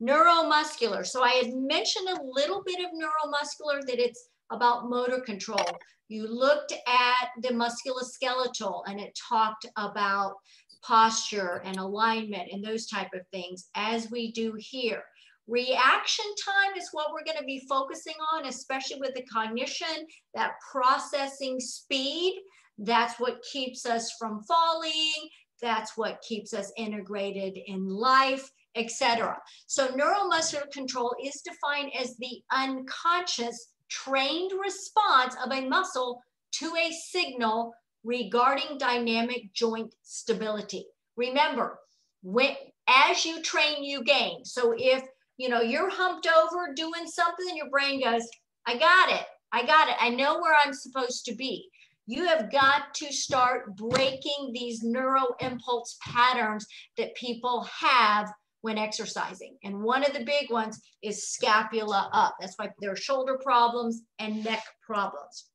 [SPEAKER 2] Neuromuscular. So I had mentioned a little bit of neuromuscular that it's about motor control. You looked at the musculoskeletal and it talked about posture and alignment and those type of things as we do here. Reaction time is what we're going to be focusing on, especially with the cognition, that processing speed. That's what keeps us from falling. That's what keeps us integrated in life, etc. So neuromuscular control is defined as the unconscious trained response of a muscle to a signal regarding dynamic joint stability. Remember, when as you train, you gain. So if you know you're humped over doing something, and your brain goes, I got it. I got it. I know where I'm supposed to be. You have got to start breaking these neuro impulse patterns that people have when exercising. And one of the big ones is scapula up. That's why there are shoulder problems and neck problems.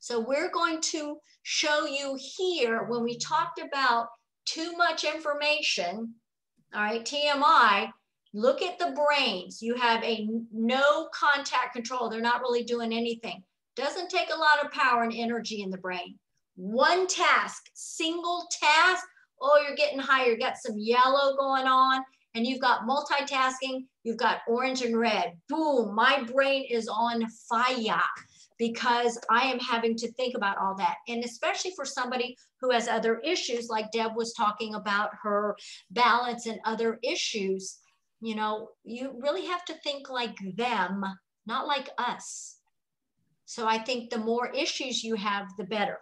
[SPEAKER 2] So we're going to show you here when we talked about too much information, all right, TMI, look at the brains. You have a no contact control. They're not really doing anything. Doesn't take a lot of power and energy in the brain. One task, single task, oh, you're getting higher. You got some yellow going on and you've got multitasking. You've got orange and red. Boom, my brain is on fire because I am having to think about all that. And especially for somebody who has other issues, like Deb was talking about her balance and other issues, you know, you really have to think like them, not like us. So I think the more issues you have, the better.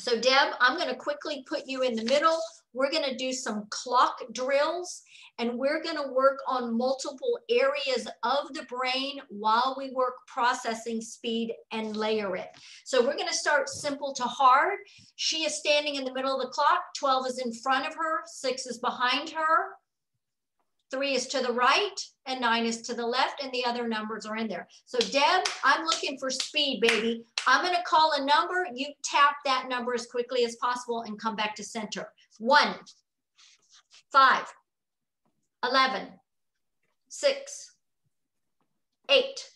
[SPEAKER 2] So Deb, I'm going to quickly put you in the middle. We're going to do some clock drills and we're going to work on multiple areas of the brain while we work processing speed and layer it. So we're going to start simple to hard. She is standing in the middle of the clock. 12 is in front of her. Six is behind her. Three is to the right and nine is to the left and the other numbers are in there. So Deb, I'm looking for speed, baby. I'm gonna call a number. You tap that number as quickly as possible and come back to center. One, five, 11, 6, 8.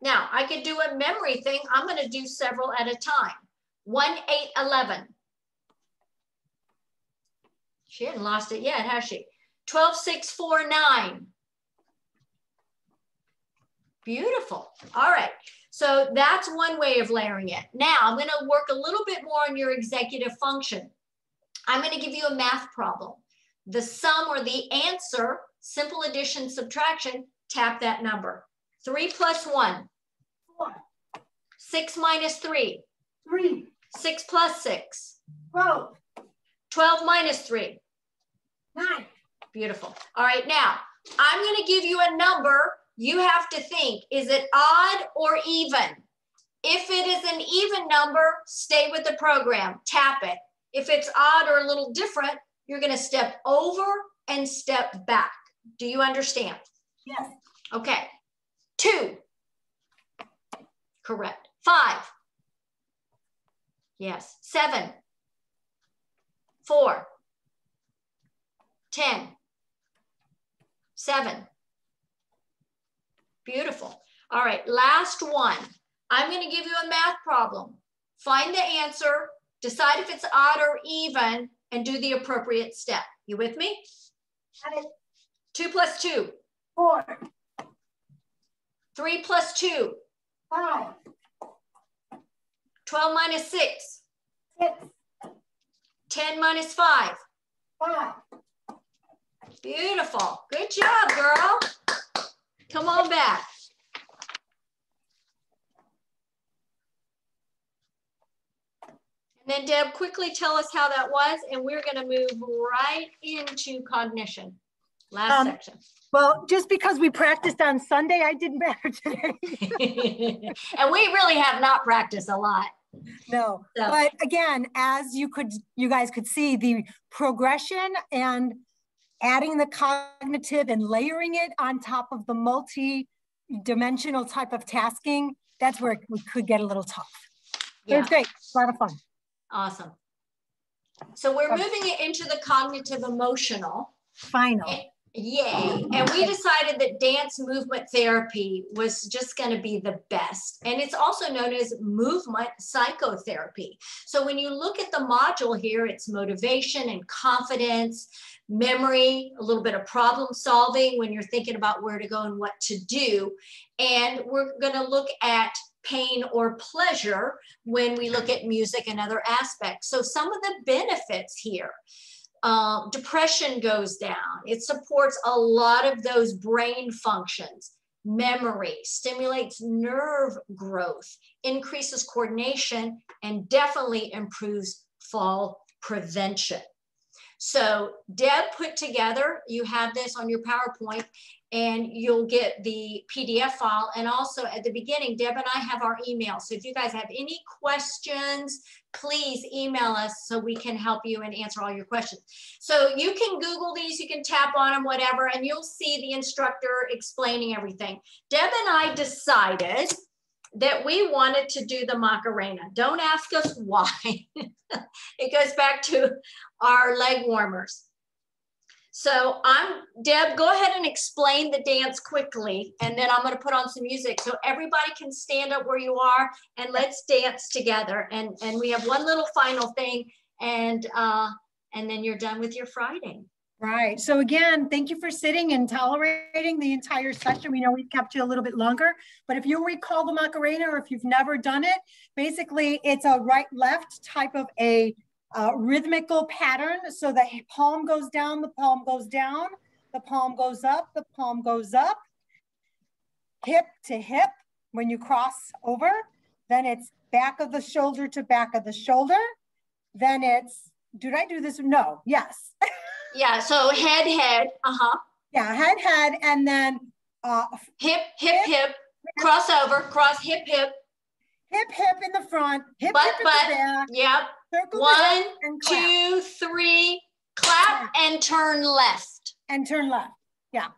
[SPEAKER 2] Now, I could do a memory thing. I'm going to do several at a time. 1, 8, 11. She hadn't lost it yet, has she? 12, 6, 4, 9. Beautiful. All right. So that's one way of layering it. Now I'm going to work a little bit more on your executive function. I'm going to give you a math problem the sum or the answer, simple addition, subtraction, tap that number. Three plus one.
[SPEAKER 1] Four.
[SPEAKER 2] Six minus three.
[SPEAKER 1] Three.
[SPEAKER 2] Six plus six.
[SPEAKER 1] Twelve.
[SPEAKER 2] 12 minus three.
[SPEAKER 1] Nine.
[SPEAKER 2] Beautiful. All right, now I'm going to give you a number. You have to think, is it odd or even? If it is an even number, stay with the program, tap it. If it's odd or a little different, you're going to step over and step back. Do you understand?
[SPEAKER 1] Yes.
[SPEAKER 2] Okay. Two. Correct. Five. Yes. Seven. Four. Ten. Seven. Beautiful. All right, last one. I'm going to give you a math problem. Find the answer, decide if it's odd or even, and do the appropriate step. You with me? Two plus two.
[SPEAKER 1] Four.
[SPEAKER 2] Three plus two.
[SPEAKER 1] Five.
[SPEAKER 2] 12 minus six.
[SPEAKER 1] Six.
[SPEAKER 2] 10 minus five.
[SPEAKER 1] Five.
[SPEAKER 2] Beautiful. Good job, girl. Come on back. And then Deb, quickly tell us how that was, and we're gonna move right into cognition. last um, section.
[SPEAKER 1] Well, just because we practiced on Sunday, I didn't better today.
[SPEAKER 2] and we really have not practiced a lot.
[SPEAKER 1] No, so. but again, as you could, you guys could see the progression and adding the cognitive and layering it on top of the multi-dimensional type of tasking, that's where we could get a little tough. Yeah. It was great, a lot of fun.
[SPEAKER 2] Awesome. So we're moving it into the cognitive emotional.
[SPEAKER 1] Final.
[SPEAKER 2] Yay. And we decided that dance movement therapy was just going to be the best. And it's also known as movement psychotherapy. So when you look at the module here, it's motivation and confidence, memory, a little bit of problem solving when you're thinking about where to go and what to do. And we're going to look at pain or pleasure when we look at music and other aspects. So some of the benefits here. Uh, depression goes down. It supports a lot of those brain functions. Memory stimulates nerve growth, increases coordination, and definitely improves fall prevention. So Deb put together, you have this on your PowerPoint, and you'll get the PDF file. And also at the beginning, Deb and I have our email. So if you guys have any questions, please email us so we can help you and answer all your questions. So you can Google these, you can tap on them, whatever, and you'll see the instructor explaining everything. Deb and I decided that we wanted to do the Macarena. Don't ask us why. it goes back to our leg warmers. So I'm, Deb, go ahead and explain the dance quickly, and then I'm gonna put on some music so everybody can stand up where you are and let's dance together. And, and we have one little final thing and, uh, and then you're done with your Friday.
[SPEAKER 1] Right. So again, thank you for sitting and tolerating the entire session. We know we've kept you a little bit longer, but if you recall the Macarena or if you've never done it, basically it's a right-left type of a uh, rhythmical pattern. So the palm goes down, the palm goes down, the palm goes up, the palm goes up, hip to hip when you cross over. Then it's back of the shoulder to back of the shoulder. Then it's, did I do this? No, yes.
[SPEAKER 2] yeah, so head, head, uh-huh.
[SPEAKER 1] Yeah, head, head, and then uh,
[SPEAKER 2] hip, hip, hip, hip, cross over, cross, hip, hip.
[SPEAKER 1] Hip, hip in the front, hip, butt, hip in
[SPEAKER 2] butt.
[SPEAKER 1] the back.
[SPEAKER 2] Yep, one, two, three, clap and turn left.
[SPEAKER 1] And turn left. Yeah.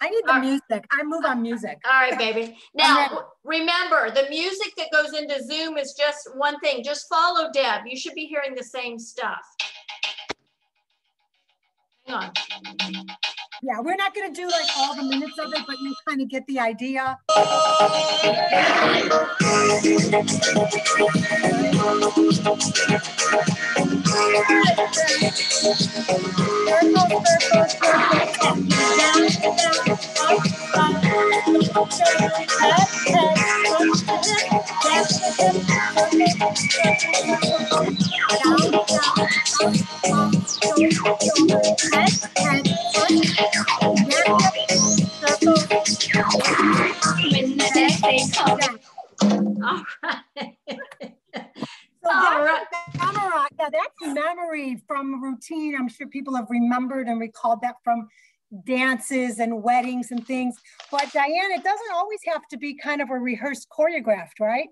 [SPEAKER 1] I need the All music. I move on music.
[SPEAKER 2] All right, baby. Now, remember, the music that goes into Zoom is just one thing. Just follow Deb. You should be hearing the same stuff. On.
[SPEAKER 1] Yeah, we're not going to do like all the minutes of it, but you kind of get the idea.
[SPEAKER 2] All right.
[SPEAKER 1] So yeah, that's memory from routine. I'm sure people have remembered and recalled that from dances and weddings and things. But Dianne, it doesn't always have to be kind of a rehearsed choreographed, right?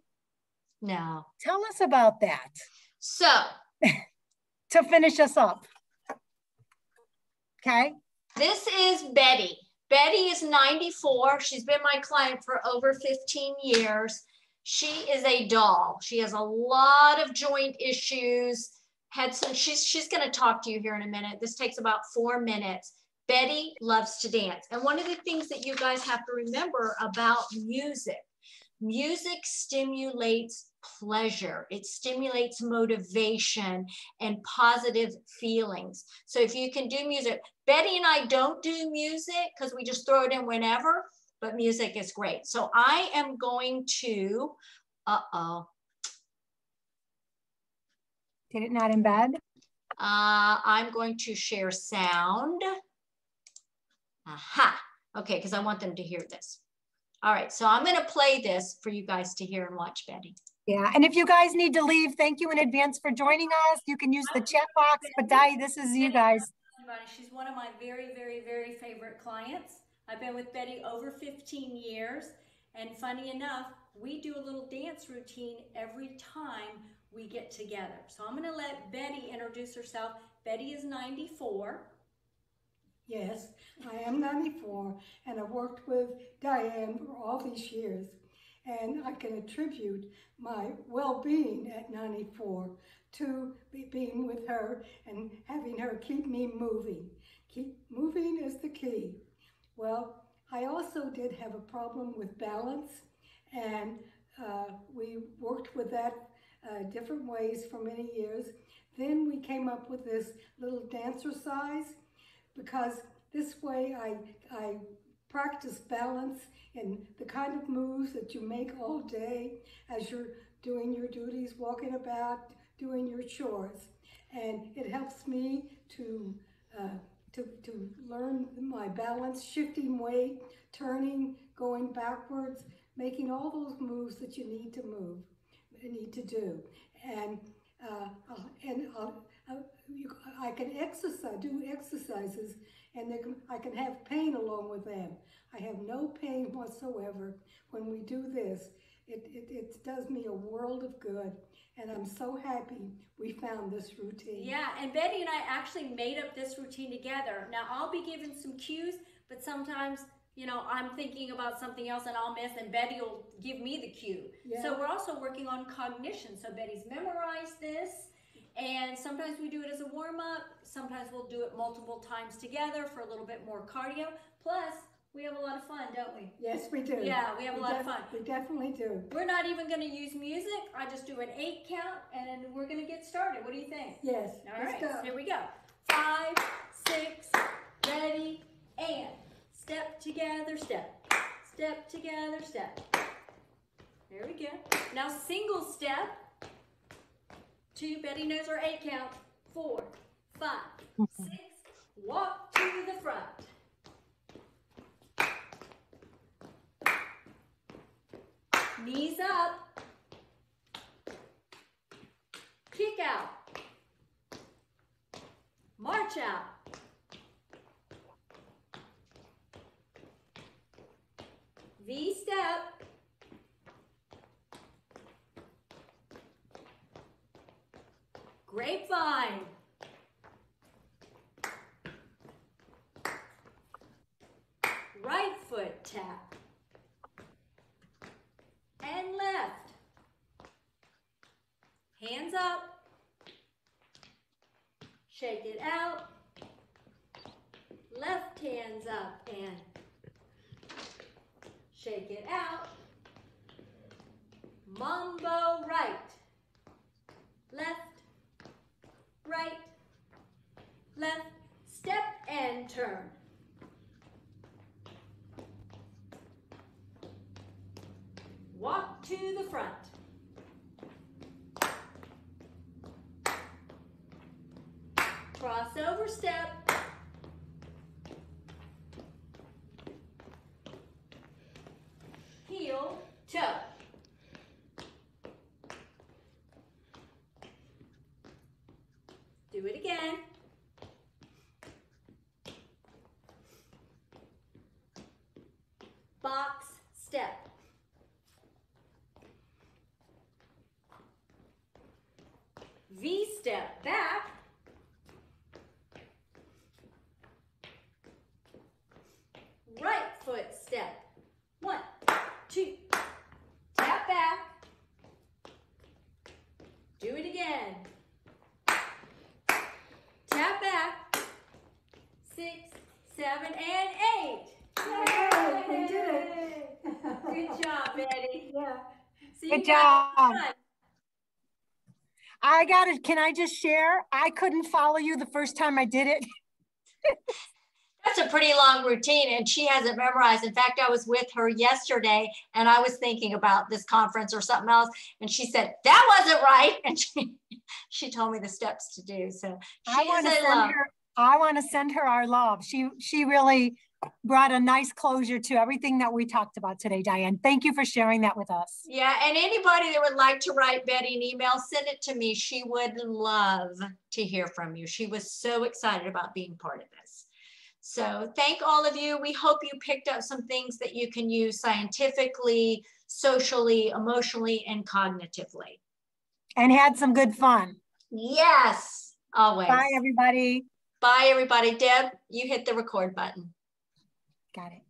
[SPEAKER 2] No.
[SPEAKER 1] Tell us about that.
[SPEAKER 2] So,
[SPEAKER 1] to finish us up. Okay.
[SPEAKER 2] This is Betty. Betty is 94. She's been my client for over 15 years. She is a doll. She has a lot of joint issues. Had some, she's, she's going to talk to you here in a minute. This takes about four minutes. Betty loves to dance. And one of the things that you guys have to remember about music, music stimulates pleasure. It stimulates motivation and positive feelings. So if you can do music, Betty and I don't do music because we just throw it in whenever, but music is great. So I am going to, uh-oh.
[SPEAKER 1] Did it not embed?
[SPEAKER 2] Uh, I'm going to share sound. Aha. Okay, because I want them to hear this. All right, so I'm going to play this for you guys to hear and watch Betty.
[SPEAKER 1] Yeah, and if you guys need to leave, thank you in advance for joining us. You can use the chat box, but Di, this is you guys.
[SPEAKER 2] She's one of my very, very, very favorite clients. I've been with Betty over 15 years. And funny enough, we do a little dance routine every time we get together. So I'm going to let Betty introduce herself. Betty is 94.
[SPEAKER 3] Yes, I am 94 and I've worked with Dianne for all these years. And I can attribute my well-being at 94 to be being with her and having her keep me moving. Keep moving is the key. Well, I also did have a problem with balance and uh, we worked with that uh, different ways for many years. Then we came up with this little dancercise because this way I, I practice balance and the kind of moves that you make all day as you're doing your duties, walking about, doing your chores. And it helps me to, uh, to, to learn my balance, shifting weight, turning, going backwards, making all those moves that you need to move, need to do. And, uh, and you, I can exercise, do exercises, and can, I can have pain along with them. I have no pain whatsoever when we do this. It, it, it does me a world of good. And I'm so happy we found this routine.
[SPEAKER 2] Yeah, and Betty and I actually made up this routine together. Now, I'll be giving some cues, but sometimes, you know, I'm thinking about something else and I'll miss, and Betty will give me the cue. Yeah. So we're also working on cognition. So Betty's memorized this, and sometimes we do it as a warm up. Sometimes we'll do it multiple times together for a little bit more cardio. Plus, we have a lot of fun, don't we?
[SPEAKER 3] Yes, we do.
[SPEAKER 2] Yeah, we have a lot of fun.
[SPEAKER 3] We definitely do.
[SPEAKER 2] We're not even going to use music. I just do an eight count, and we're going to get started. What do you think?
[SPEAKER 3] Yes.
[SPEAKER 2] All right. Go. Here we go. Five, six, ready, and step together, step, step together, step. There we go. Now single step. Two. Betty knows our eight count. Four, five, mm-hmm. six. Walk to the front. Knees up. Kick out. March out. V Grapevine. Right foot tap. And left. Hands up. Shake it out. Left hands up and shake it out. Mambo right. Left, right, left, step and turn. Walk to the front. crossover step. Heel, toe. Do it again. Box step. V step back.
[SPEAKER 1] Good job. Betty. Yeah. Good job. I got it. Can I just share? I couldn't follow you the first time I did it.
[SPEAKER 4] That's a pretty long routine and she has it memorized. In fact, I was with her yesterday and I was thinking about this conference or something else. And she said, that wasn't right. And she, she told me the steps to do. So
[SPEAKER 1] I want to send love. her, I want to send her our love. She, she really brought a nice closure to everything that we talked about today, Dianne. Thank you for sharing that with us.
[SPEAKER 2] Yeah, and anybody that would like to write Betty an email, send it to me. She would love to hear from you. She was so excited about being part of this. So thank all of you. We hope you picked up some things that you can use scientifically, socially, emotionally, and cognitively.
[SPEAKER 1] And had some good fun.
[SPEAKER 2] Yes, always.
[SPEAKER 1] Bye, everybody.
[SPEAKER 2] Bye, everybody. Deb, you hit the record button.
[SPEAKER 1] Got it.